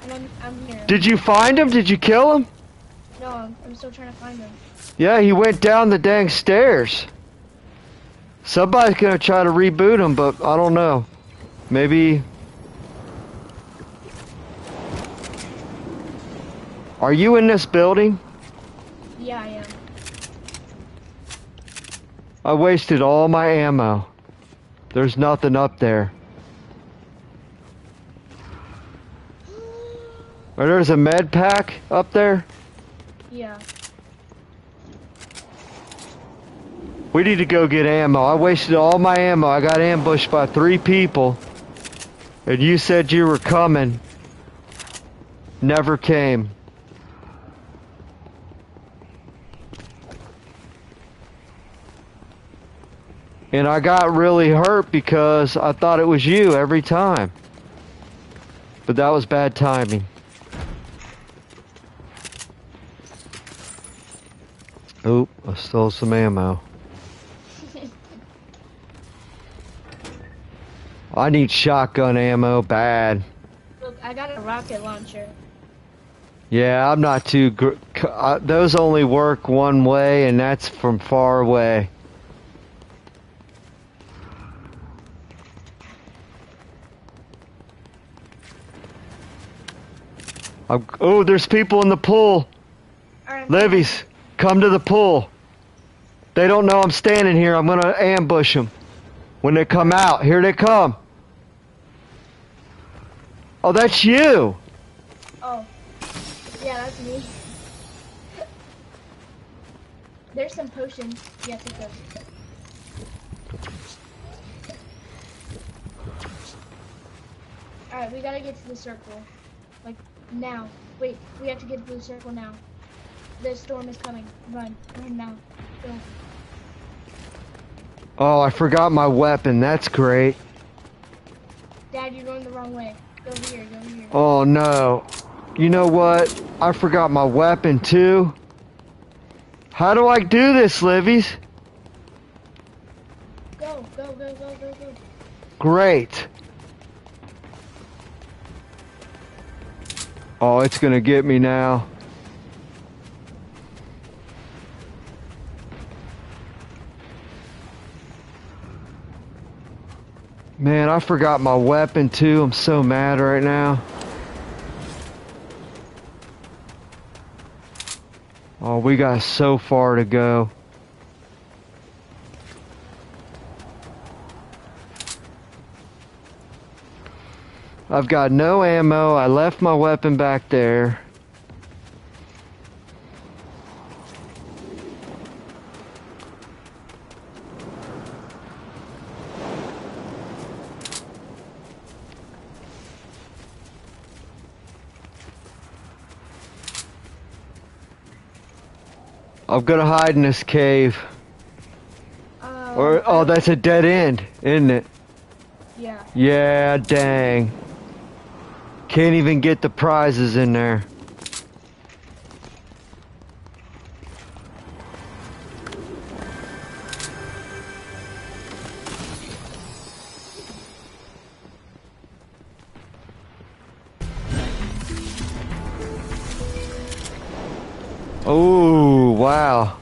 And I'm, I'm here. Did you find him? Did you kill him? no, I'm, I'm still trying to find him. Yeah, he went down the dang stairs. Somebody's gonna try to reboot him, but I don't know. Maybe. Are you in this building? Yeah, I am. I wasted all my ammo. There's nothing up there. Or there's a med pack up there. Yeah. We need to go get ammo. I wasted all my ammo. I got ambushed by three people. And you said you were coming. Never came. And I got really hurt because I thought it was you every time. But that was bad timing. Oop, I stole some ammo. I need shotgun ammo bad. Look, I got a rocket launcher. Yeah, I'm not too. Gr- uh, those only work one way, and that's from far away. I'm, oh, there's people in the pool. Alright, Livy's, come to the pool. They don't know I'm standing here. I'm gonna ambush them. When they come out, here they come. Oh, that's you. Oh. Yeah, that's me. There's some potions. Yeah, take those. Alright, we gotta get to the circle. Like, now. Wait, we have to get to the circle now. The storm is coming. Run. Run now. Go. Oh, I forgot my weapon. That's great. Dad, you're going the wrong way. Go here, go here. Oh no. You know what? I forgot my weapon too. How do I do this, Livies? Go, go, go, go, go, go. Great. Oh, it's gonna get me now. Man, I forgot my weapon too. I'm so mad right now. Oh, we got so far to go. I've got no ammo. I left my weapon back there. I'm gonna hide in this cave. Uh, Or oh, that's a dead end, isn't it? Yeah. Yeah, dang. Can't even get the prizes in there. Oh, wow.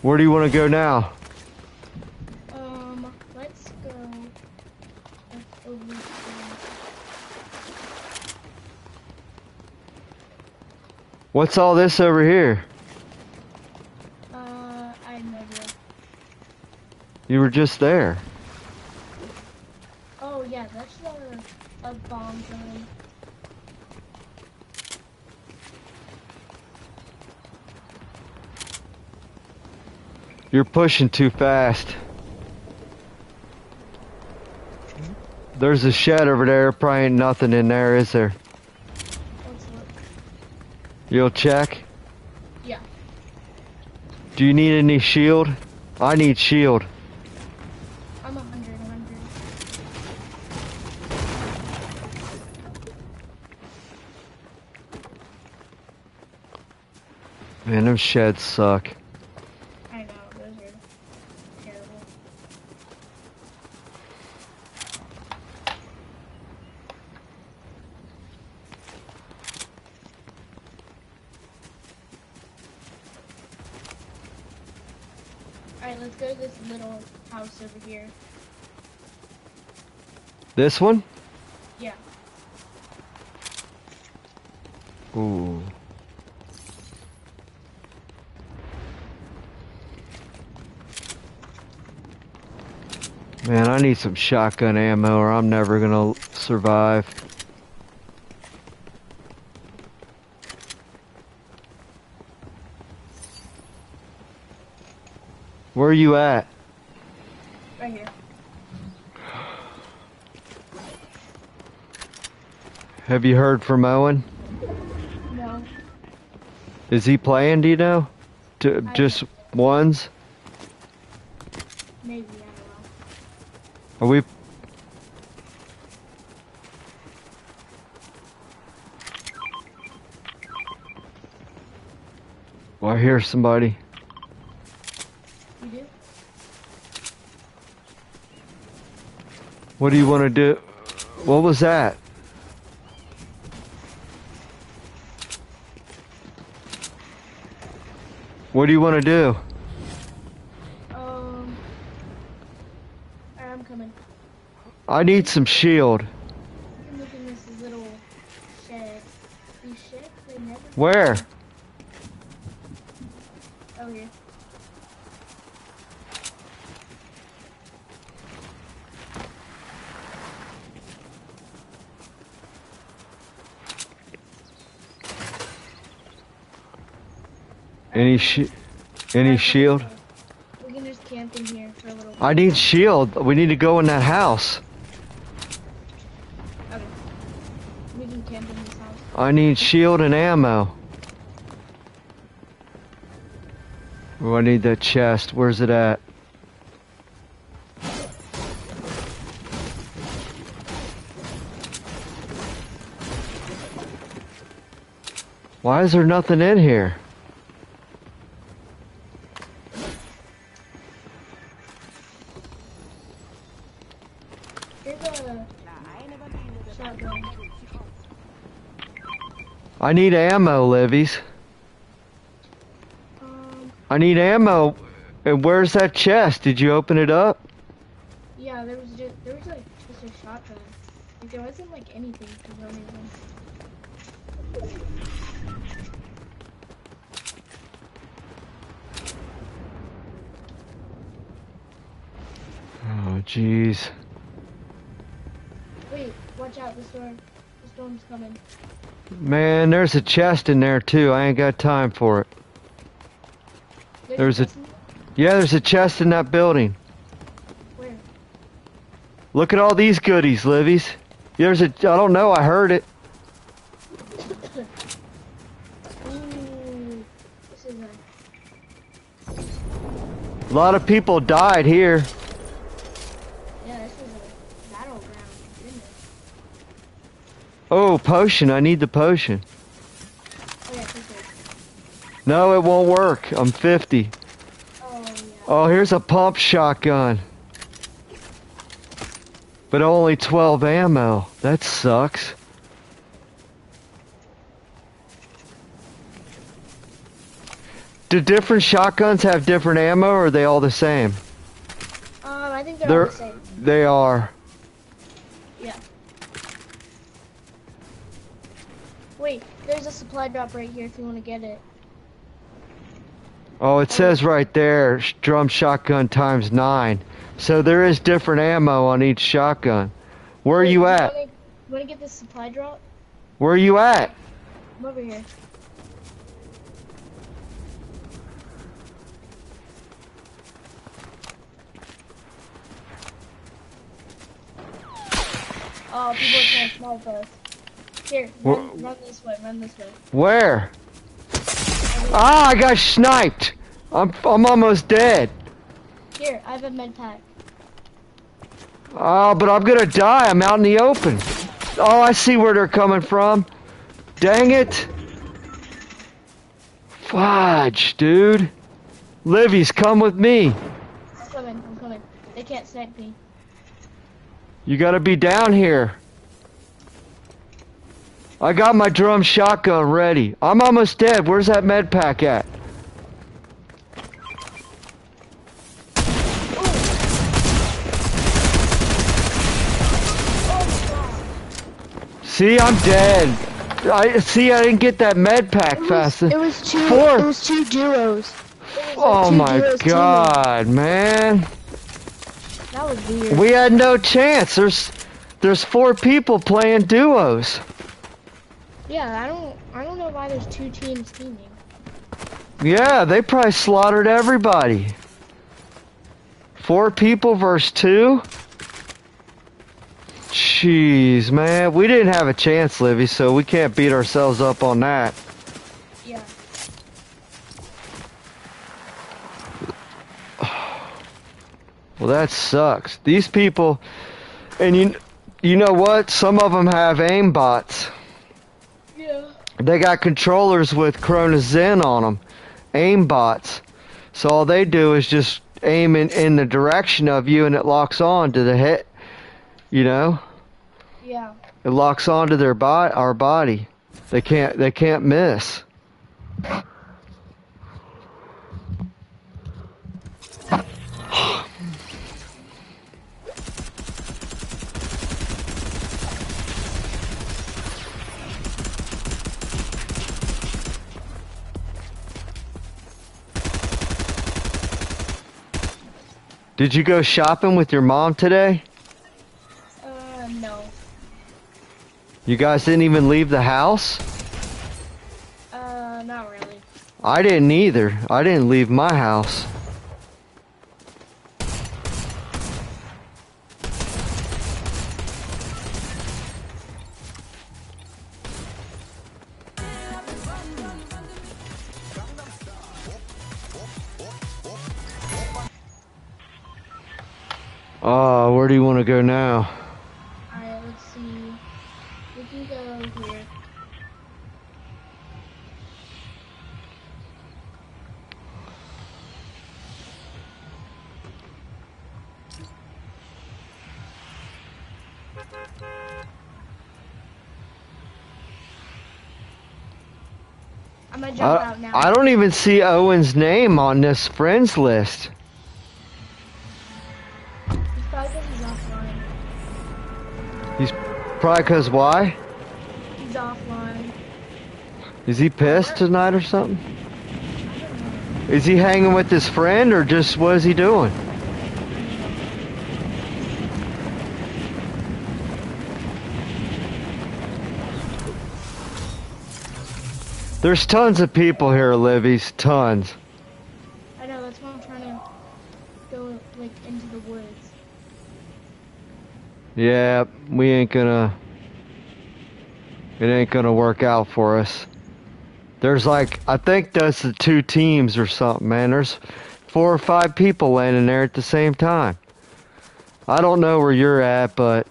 Where do you want to go now? Um, let's go over here. What's all this over here? Uh, I have no idea. You were just there. Oh yeah, that's a, a bomb zone. You're pushing too fast. There's a shed over there. Probably ain't nothing in there, is there? You'll check. Yeah. Do you need any shield? I need shield. I'm a hundred, a hundred. Man, them sheds suck. I know, those are terrible. Alright, let's go to this little house over here. This one? Yeah. Ooh. Man, I need some shotgun ammo or I'm never gonna survive. Where are you at? Right here. Have you heard from Owen? No. Is he playing, do you know? I- just ones? Maybe, I don't know. Are we Oh, I hear somebody. You do? What do you want to do? What was that? What do you want to do? Um. I'm coming. I need some shield. I'm looking at this little shed. These sheds, they never. Where? Oh, here. Any any shield? We can just camp in here for a little bit. I need shield. We need to go in that house. Okay. We can camp in this house. I need shield and ammo. Oh, I need that chest. Where's it at? Why is there nothing in here? I need ammo, Livies. Um, I need ammo. And where's that chest? Did you open it up? yeah, there was just there was like just a shotgun. Like there wasn't like anything for some reason. Oh, jeez. Wait, watch out! The storm, storm's coming. Man, there's a chest in there too. I ain't got time for it. There's a- chest there? Yeah, there's a chest in that building. where? Look at all these goodies, Livies. There's a. I don't know. I heard it. Ooh, this is a A lot of people died here. yeah, this is a battleground. Goodness. Oh, potion. I need the potion. Oh yeah. No, it won't work. I'm 50. Oh yeah. Oh, here's a pump shotgun. But only 12 ammo. That sucks. Do different shotguns have different ammo or are they all the same? Um, I think they're, They're all the same. they are. there's a supply drop right here if you want to get it. Oh, it says right there, drum shotgun times nine. So there is different ammo on each shotgun. Where are you at? You want to get this supply drop? Where are you at? I'm over here. Oh, people are trying to us. Here, run, run this way, run this way. Where? Ah, I got sniped. I'm I'm almost dead. Here, I have a med pack. Oh, but I'm gonna die. I'm out in the open. Oh, I see where they're coming from. Dang it. Fudge, dude. Livy's come with me. I'm coming, I'm coming. They can't snipe me. You gotta be down here. I got my drum shotgun ready. I'm almost dead. Where's that med pack at? See, I'm dead. I see. I didn't get that med pack It was, fast. it was two. Four. It was two duos. Oh two my duos god, man. That was weird. We had no chance. There's there's four people playing duos. Yeah, I don't. I don't know why there's two teams teaming. Yeah, they probably slaughtered everybody. Four people versus two? Jeez, man. We didn't have a chance, Livy, so we can't beat ourselves up on that. Yeah. Well, that sucks. These people, and you, you know what? Some of them have aim bots. They got controllers with Cronus Zen on them, aim bots. So all they do is just aim in, in the direction of you, and it locks on to the hit. You know, Yeah. it locks onto their body, our body. They can't, they can't miss. Did you go shopping with your mom today? Uh, no. You guys didn't even leave the house? Uh, not really. I didn't either. I didn't leave my house. Oh, where do you want to go now? Alright, let's see. We can go here. I'm gonna jump out I, now. I don't even see Owen's name on this friends list. He's probably 'cause he's offline. He's probably because why? He's offline. Is he pissed tonight or something? Is he hanging with his friend or just what is he doing? There's tons of people here, Livy's. Tons. I know, that's why I'm trying to go, like, into the woods. Yeah, we ain't gonna. It ain't gonna work out for us. There's like, I think that's the two teams or something, man. There's four or five people landing there at the same time. I don't know where you're at, but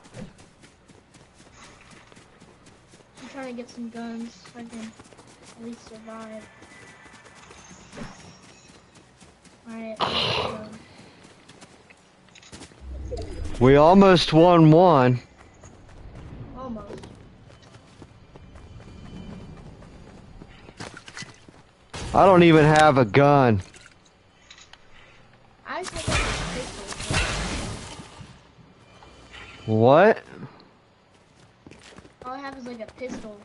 I'm trying to get some guns so I can at least survive. Alright, we almost won one. I don't even have a gun. I just have a pistol. What? All I have is like a pistol.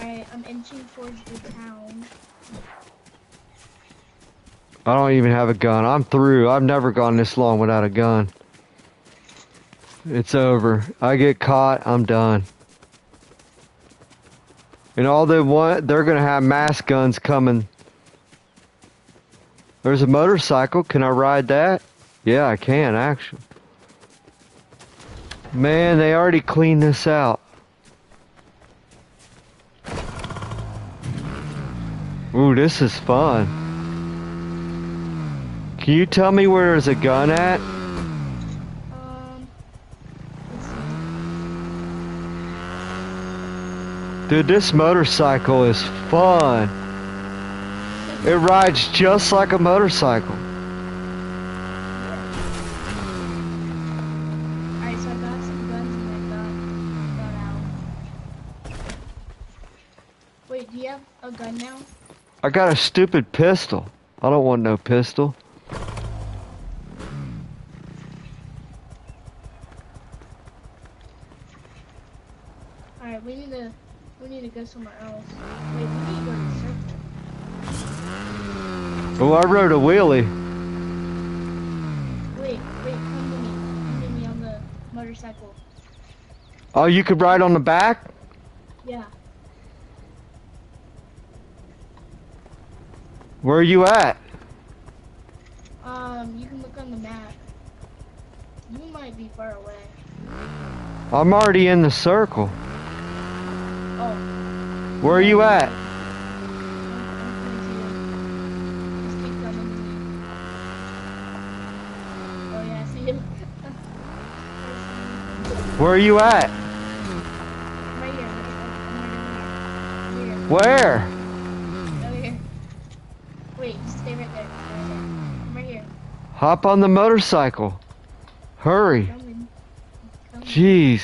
Alright, I'm inching towards the town. I don't even have a gun. I'm through. I've never gone this long without a gun. It's over. I get caught, I'm done. And all they want, they're gonna have mass guns coming. There's a motorcycle. Can I ride that? Yeah, I can actually. Man, they already cleaned this out. Ooh, this is fun. Can you tell me where there's a gun at? Um, let's see. Dude, this motorcycle is fun. It rides just like a motorcycle. Alright, so I got some guns and I got gun out. Wait, do you have a gun now? I got a stupid pistol. I don't want no pistol. Alright, we need to we need to go somewhere else. Wait, we need to go to the. Oh, I rode a wheelie. Wait, wait, come to me. Come to me on the motorcycle. Oh, you could ride on the back? Yeah. Where are you at? Um, you can look on the map. You might be far away. I'm already in the circle. Where are you at? Where are you at? Where? Wait, stay right there. I'm right here. Hop on the motorcycle. Hurry. Jeez.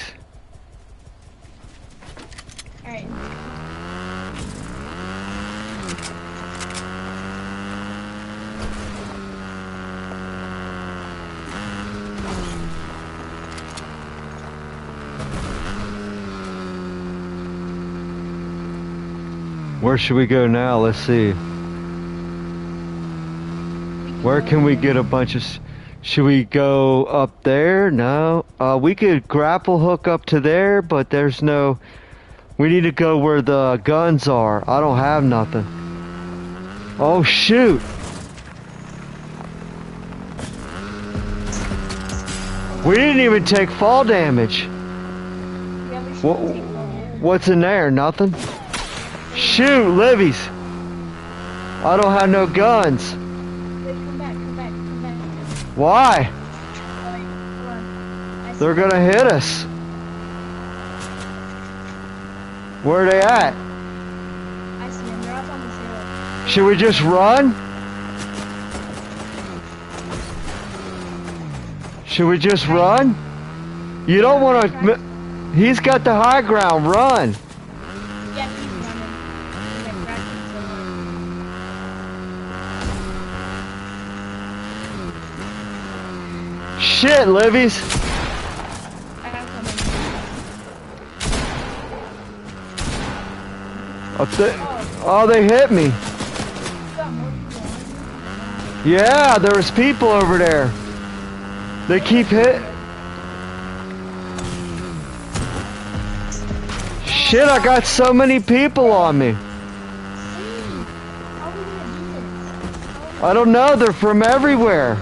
Alright. Where should we go now? Let's see. Where can we get a bunch of... Should we go up there? No. Uh, we could grapple hook up to there, but there's no... We need to go where the guns are. I don't have nothing. Oh, shoot. We didn't even take fall damage. Yeah, What, what's in there? Nothing? Shoot, Livy's. I don't have no guns. Why? They're gonna hit us. Where are they at? I see them. They're up on. Should we just run? Should we just run? You don't want to. He's got the high ground. Run. Yeah, he's running. And they're crashing somewhere. Shit, Livy's. I got coming. Oh, they hit me. Yeah, there was people over there. They keep hit. Shit, I got so many people on me. I don't know, they're from everywhere.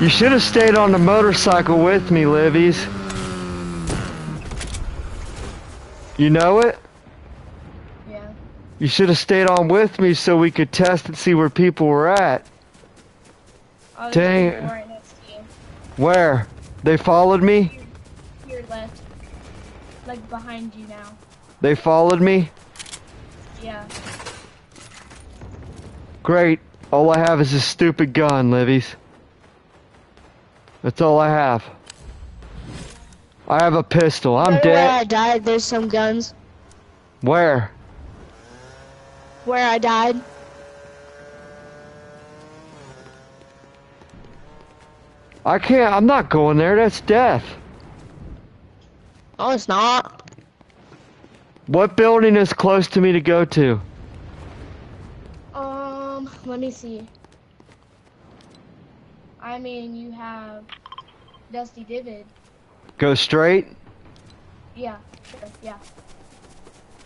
You should have stayed on the motorcycle with me, Livies. You know it? Yeah. You should have stayed on with me so we could test and see where people were at. I Dang. right next to you. Where? They followed me? Here left. Like behind you now. They followed me? Yeah. Great. All I have is a stupid gun, Livy's. That's all I have. I have a pistol. I'm Remember Where I died, there's some guns. Where? Where I died. I can't. I'm not going there. That's death. Oh, it's not. What building is close to me to go to? Um, let me see. I mean, you have Dusty Divot. Go straight? Yeah, sure, yeah.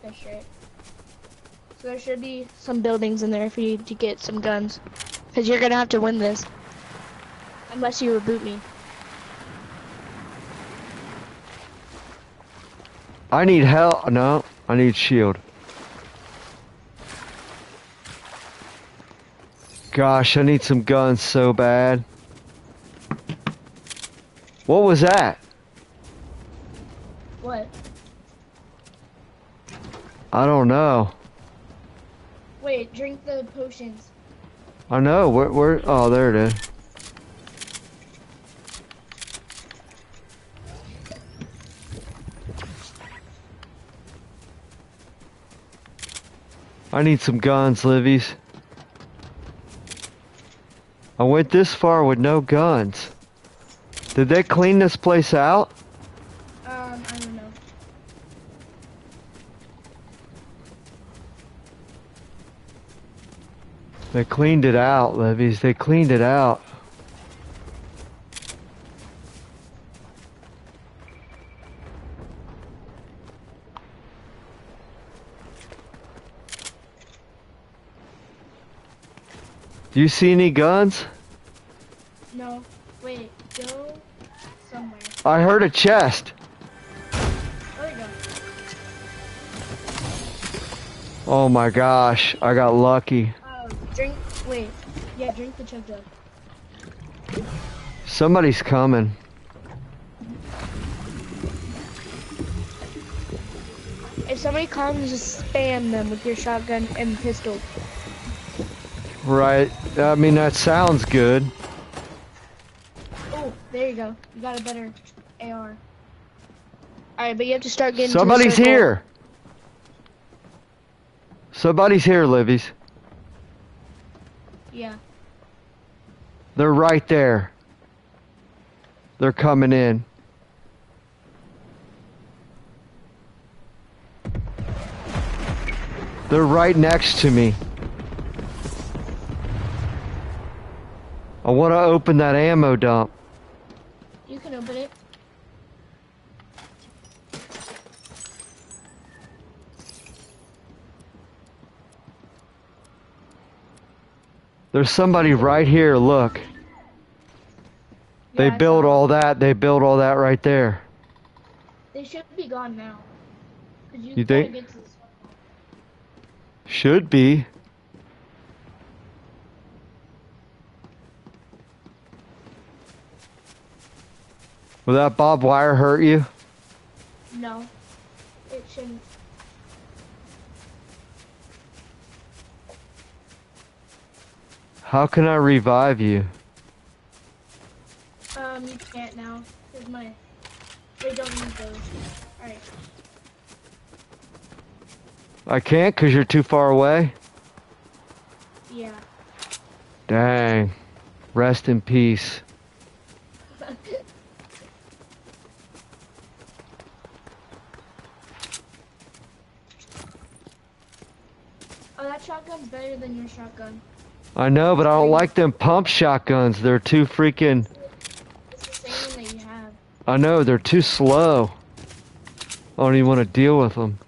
Go straight. So there should be some buildings in there for you to get some guns. Because you're going to have to win this. Unless you reboot me. I need help. No, I need shield. Gosh, I need some guns so bad. What was that? What? I don't know. Wait, drink the potions. I know. Where? Where? Oh, there it is. I need some guns, Livies. I went this far with no guns. Did they clean this place out? Um, I don't know. They cleaned it out, Livies. They cleaned it out. Do you see any guns? No. Wait, go somewhere. I heard a chest. Oh, there you go. Oh my gosh, I got lucky. Oh, drink. Wait. Yeah, drink the chug jug. Somebody's coming. If somebody comes, just spam them with your shotgun and pistol. Right. I mean, that sounds good. Oh, there you go. You got a better AR. Alright, but you have to start getting Somebody's here. Somebody's here, Livies. Yeah. They're right there. They're coming in. They're right next to me. I want to open that ammo dump. You can open it. There's somebody right here, look. They Yeah, built all that. They built all that right there. They should be gone now. you, You think? Get to this one. Should be. Will that barbed wire hurt you? No. It shouldn't. How can I revive you? Um, you can't now. Here's my. They don't need those. Alright. I can't because you're too far away? Yeah. Dang. Rest in peace. oh, that shotgun's better than your shotgun. I know, but I don't like them pump shotguns. They're too freaking. It's the same one that you have. I know, they're too slow. I don't even want to deal with them.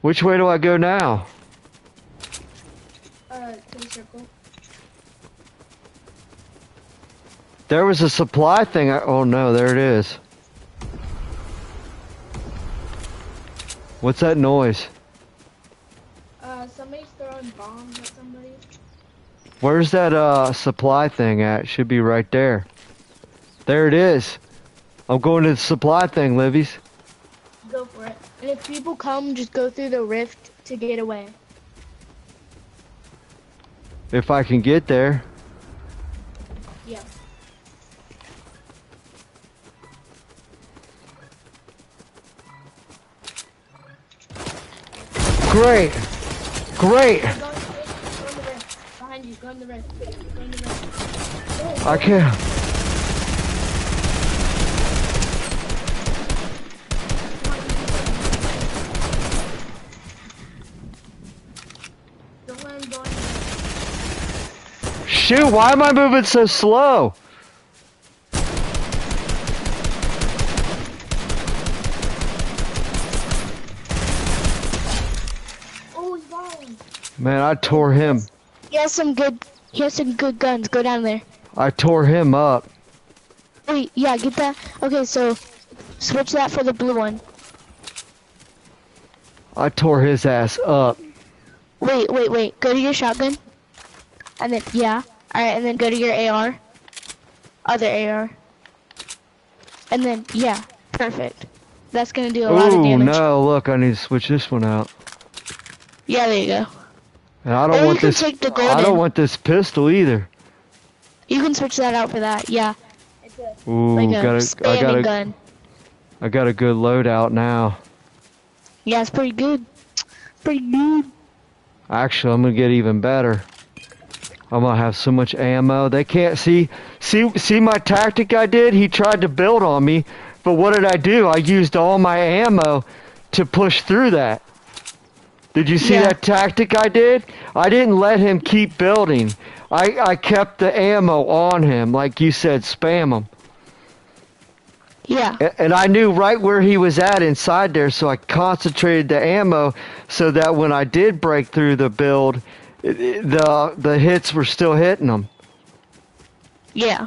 Which way do I go now? Uh, to the circle. There was a supply thing. I, oh no, there it is. What's that noise? Uh, somebody's throwing bombs. Where's that uh supply thing at? Should be right there. There it is. I'm going to the supply thing, Livy's. Go for it. And if people come, just go through the rift to get away. If I can get there. Yeah. Great. Great. Go, go, go in the rift. Behind you. Go in the. Go in the rift. I can't. Don't let him go in the rift. Shoot, why am I moving so slow? Oh. Man, I tore him. He has some good. He has some good guns. Go down there. I tore him up. Wait, yeah, get that. Okay, so switch that for the blue one. I tore his ass up. Wait, wait, wait. Go to your shotgun. And then yeah. All right, and then go to your AR. Other AR. And then yeah, perfect. That's gonna do a lot of Ooh, damage. no, look, I need to switch this one out. Yeah, there you go. And I don't you want this. I don't want this pistol either. You can switch that out for that. Yeah, It's a Ooh, like a got a, I got a, gun. I got a good loadout now. Yeah, it's pretty good. Pretty good. Actually, I'm gonna get even better. I'm gonna have so much ammo. They can't see, see, see my tactic I did. He tried to build on me, but what did I do? I used all my ammo to push through that. Did you see Yeah. that tactic I did? I didn't let him keep building. I I kept the ammo on him, like you said, spam him. Yeah. And I knew right where he was at inside there, so I concentrated the ammo so that when I did break through the build, the the hits were still hitting them. Yeah.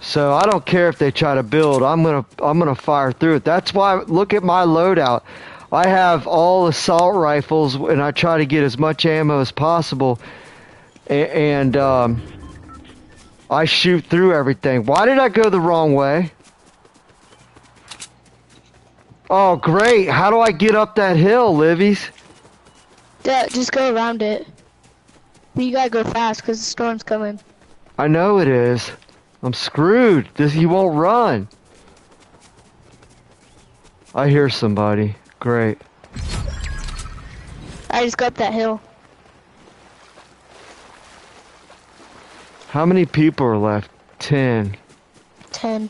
So I don't care if they try to build. I'm gonna I'm gonna fire through it. That's why look at my loadout. I have all assault rifles, and I try to get as much ammo as possible. And um, I shoot through everything. Why did I go the wrong way? Oh, great! How do I get up that hill, Livy's? Yeah, just go around it. You gotta go fast because the storm's coming. I know it is. I'm screwed. This he won't run. I hear somebody. Great. I just go up that hill. How many people are left? Ten. Ten.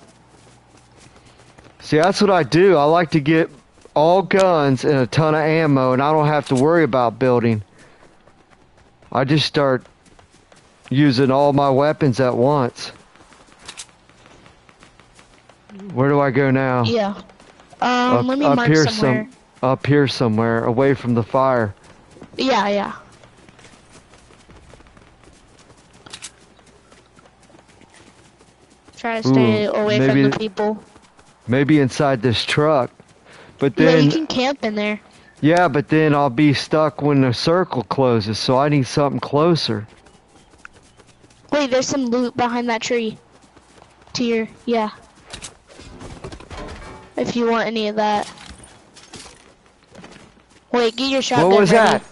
See, that's what I do. I like to get all guns and a ton of ammo, and I don't have to worry about building. I just start using all my weapons at once. Where do I go now? Yeah. Um, Up- let me up mark here somewhere. some- Up here somewhere, away from the fire. Yeah, yeah. Try to stay Ooh, away from the people. Maybe inside this truck. But yeah, then you can camp in there. Yeah, but then I'll be stuck when the circle closes, so I need something closer. Wait, there's some loot behind that tree. To your, yeah. If you want any of that. Wait, get your shotgun what was ready. that?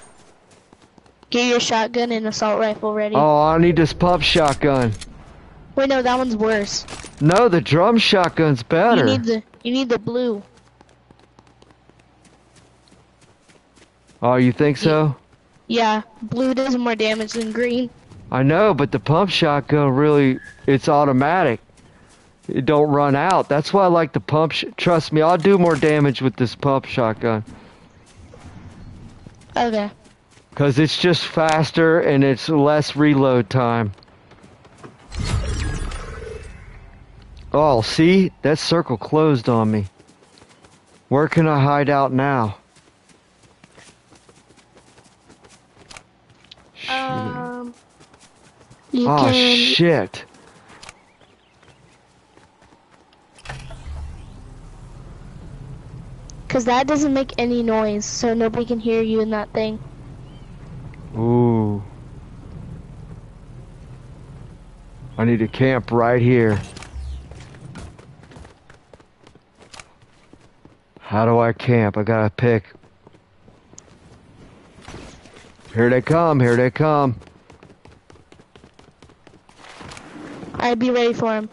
Get your shotgun and assault rifle ready. Oh, I need this pump shotgun. Wait, no, that one's worse. No, the drum shotgun's better. You need the, you need the blue. oh, you think so? Yeah, blue does more damage than green. I know, but the pump shotgun really, it's automatic. It don't run out. That's why I like the pump. Sh- Trust me, I'll do more damage with this pump shotgun. Okay. Cause it's just faster and it's less reload time. Oh, see? That circle closed on me. Where can I hide out now? Um. Oh, can. shit. Cause that doesn't make any noise, so nobody can hear you in that thing. Ooh. I need to camp right here. How do I camp? I gotta pick. Here they come, here they come. I'd be ready for him.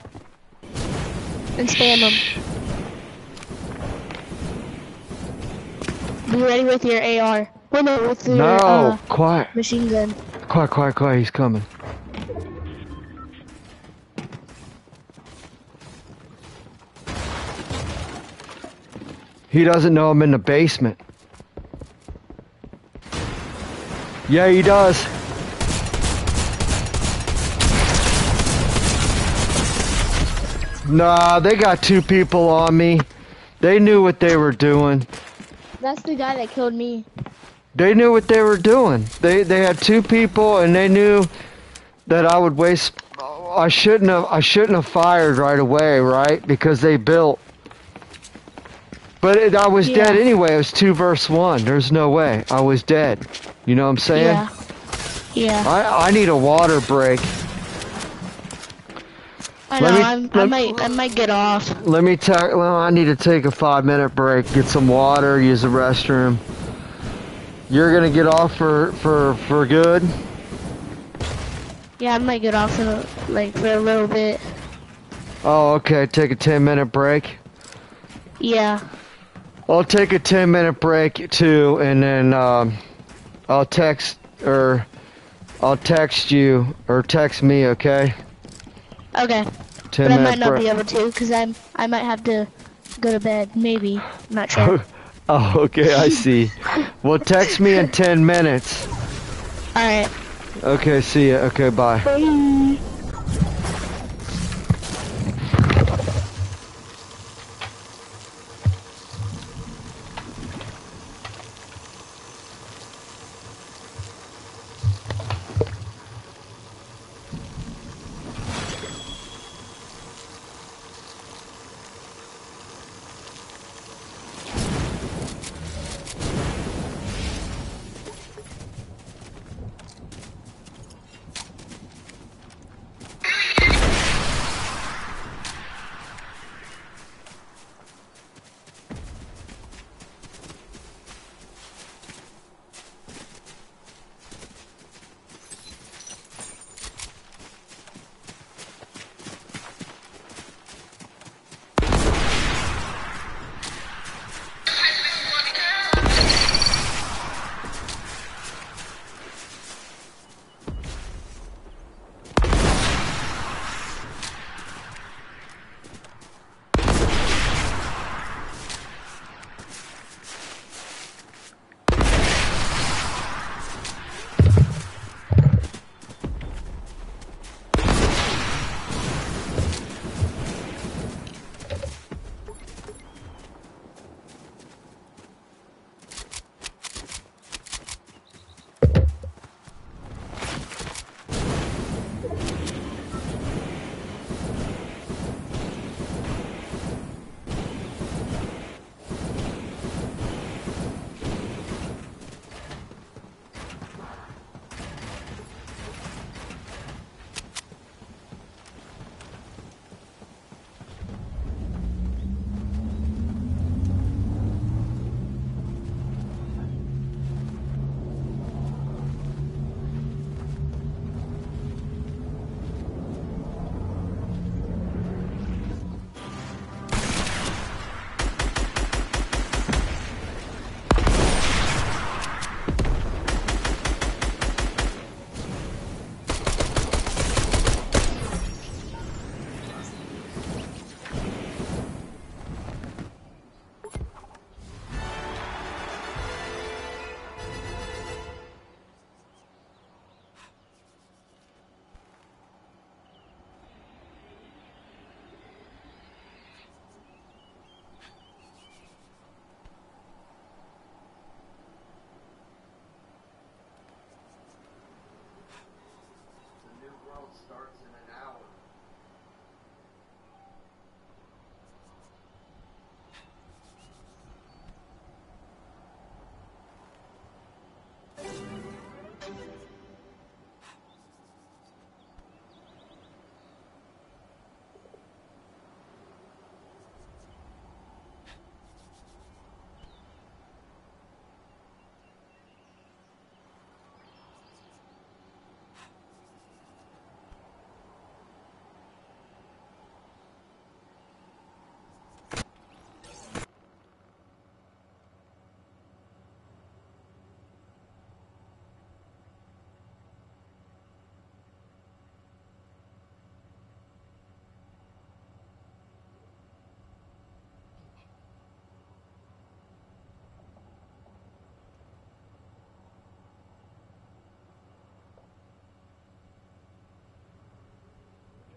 And spam him. Be ready with your AR. Wait, no, with your No, uh, quiet, machine gun. quiet, quiet, quiet, he's coming. He doesn't know I'm in the basement. Yeah, he does. Nah, they got two people on me. They knew what they were doing. That's the guy that killed me. They knew what they were doing. They they had two people, and they knew that I would waste. I shouldn't have. I shouldn't have fired right away, right? Because they built. But it, I was dead anyway. It was two verse one. There's no way I was dead. You know what I'm saying? Yeah. Yeah. I I need a water break. I know. Let me- I'm, I might. I might get off. Let me tell. Well, I need to take a five minute break, get some water, use the restroom. You're gonna get off for for for good. Yeah, I might get off in a, like for a little bit. Oh, okay. Take a ten minute break. Yeah. I'll take a 10 minute break too, and then um, I'll text or I'll text you or text me, okay? Okay. 10 But I might not break. be able to because I'm. I might have to go to bed. Maybe. I'm not sure. oh, okay, I see. well, text me in 10 minutes. All right. Okay, see ya. Okay, bye. Bye.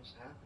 Just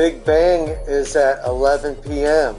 Big Bang is at 11 p.m.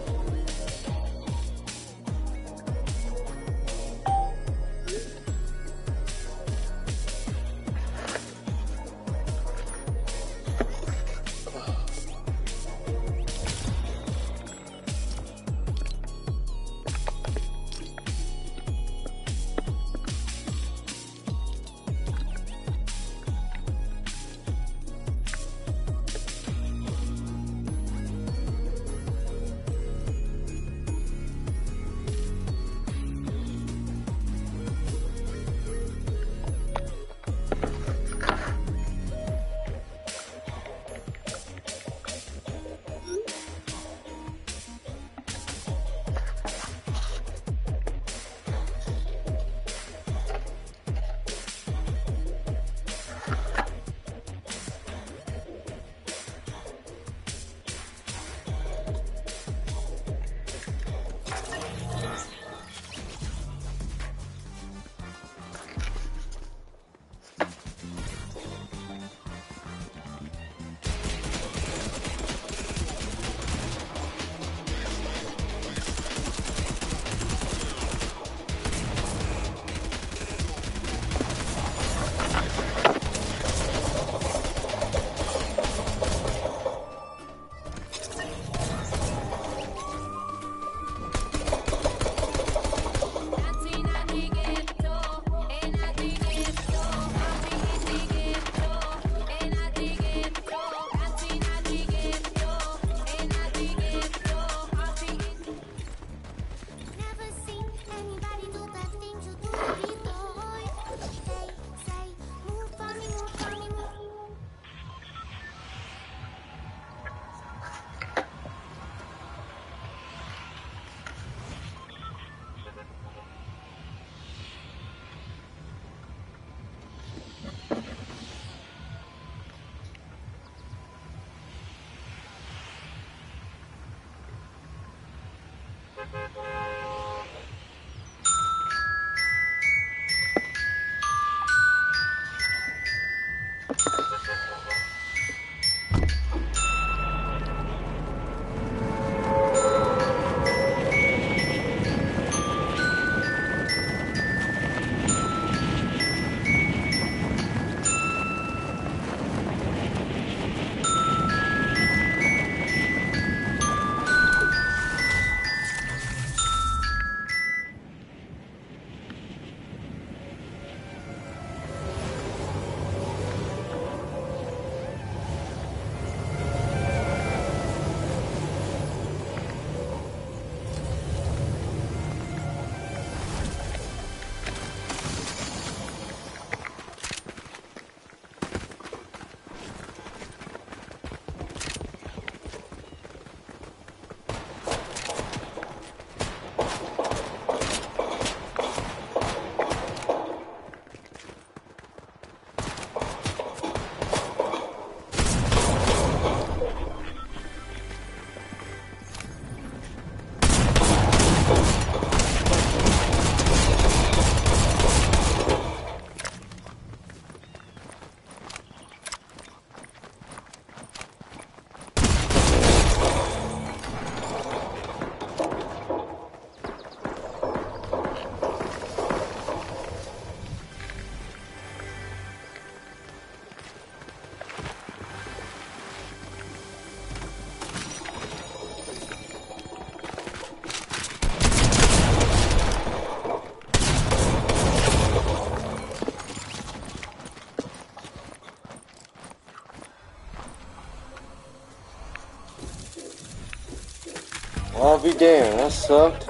be damned. That sucked.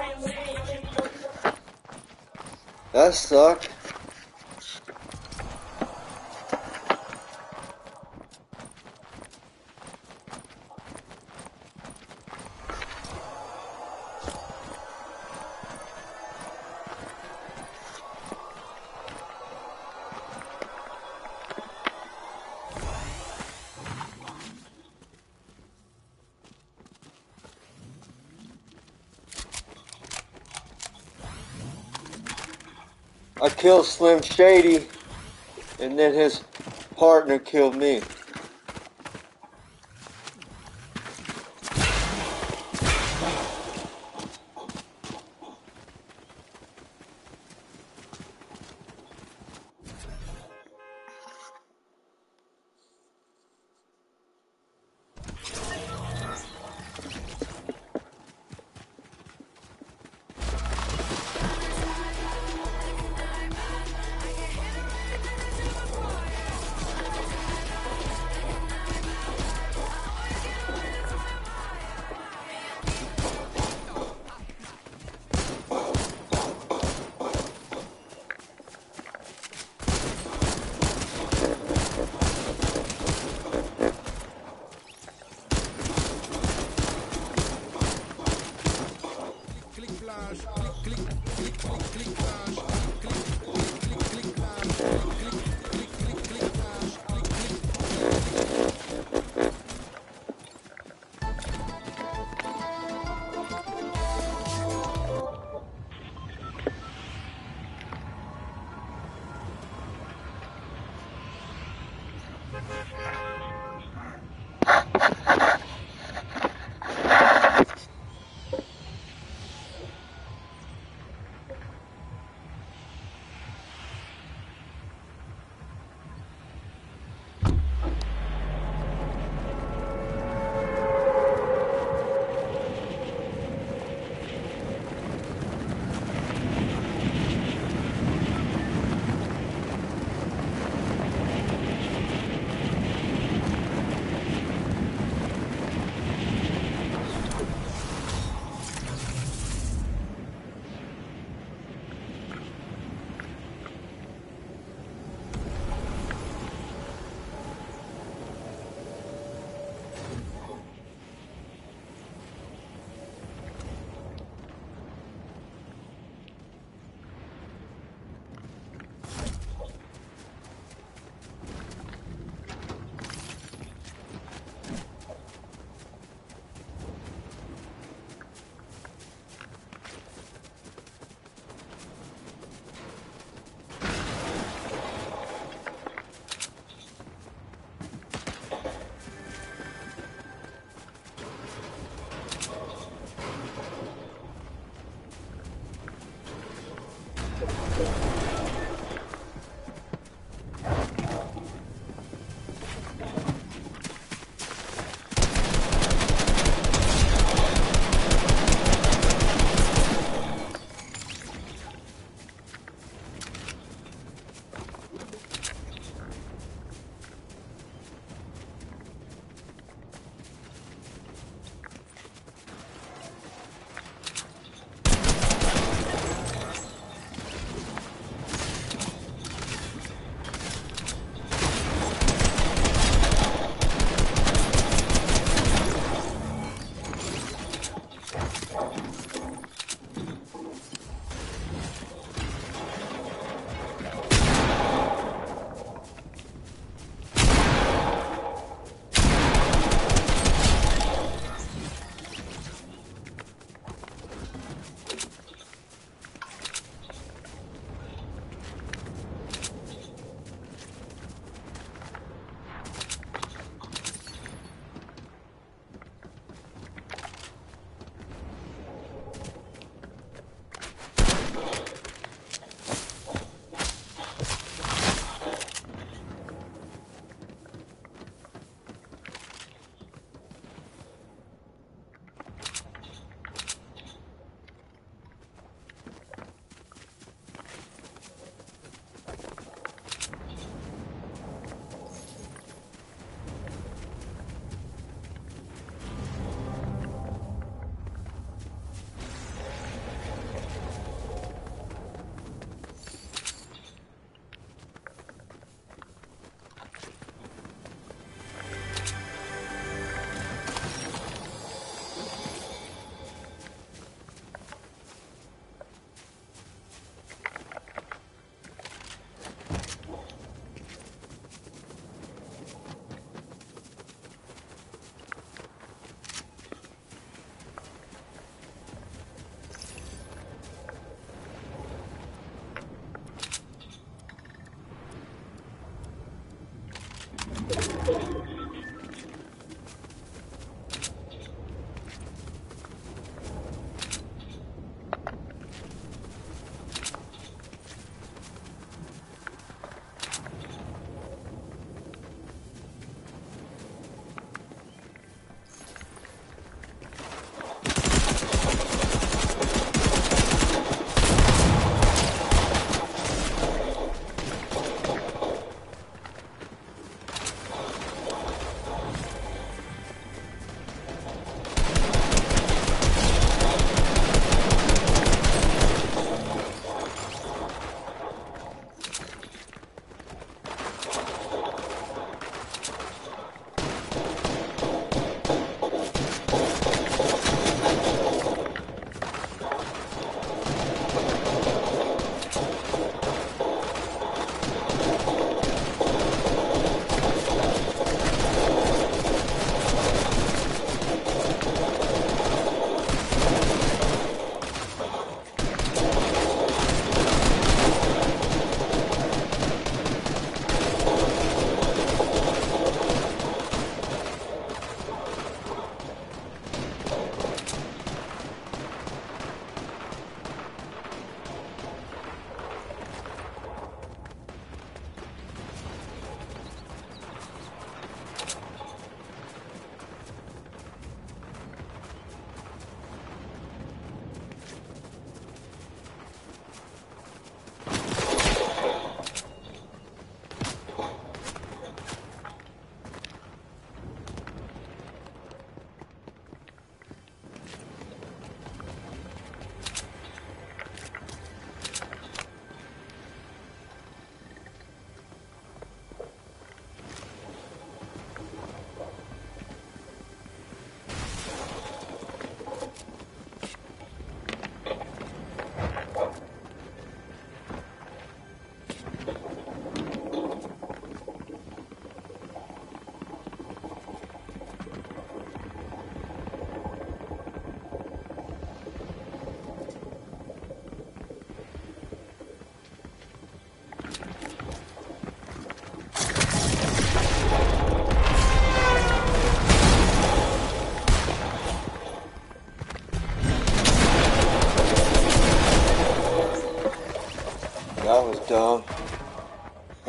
That sucked. Killed Slim Shady, and then his partner killed me.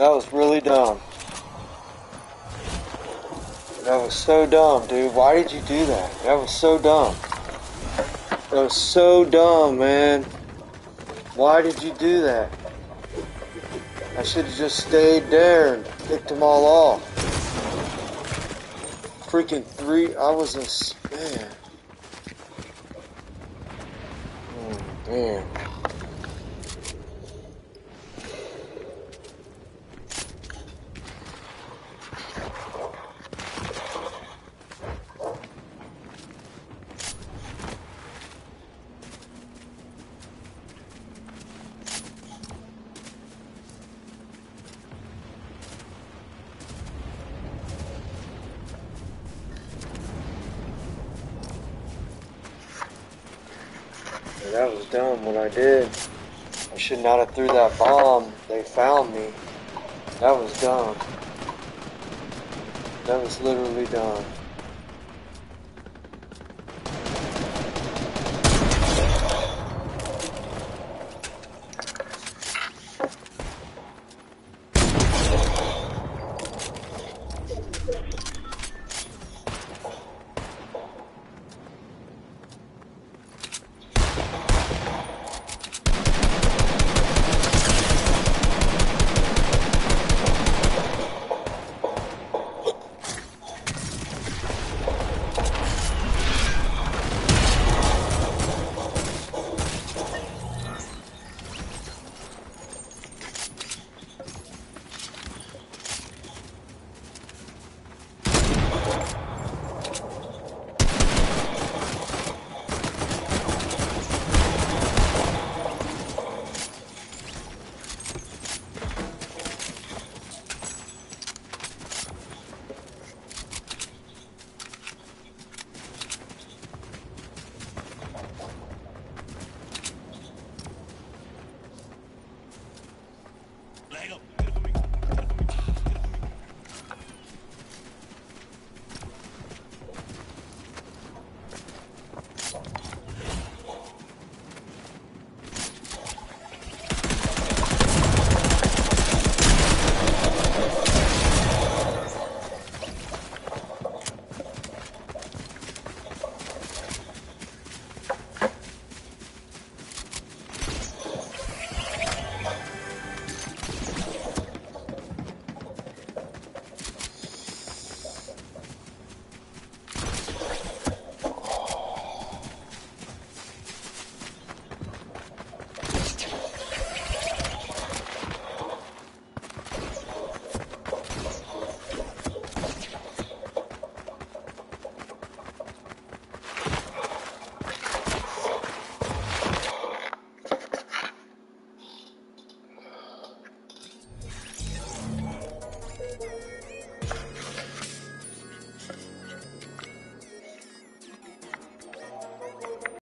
That was really dumb. That was so dumb, dude. Why did you do that? That was so dumb. That was so dumb, man. Why did you do that? I should have just stayed there and picked them all off. Freaking three. I was a man. Hmm, oh, man. Yeah, that was dumb what I did. I threw that bomb.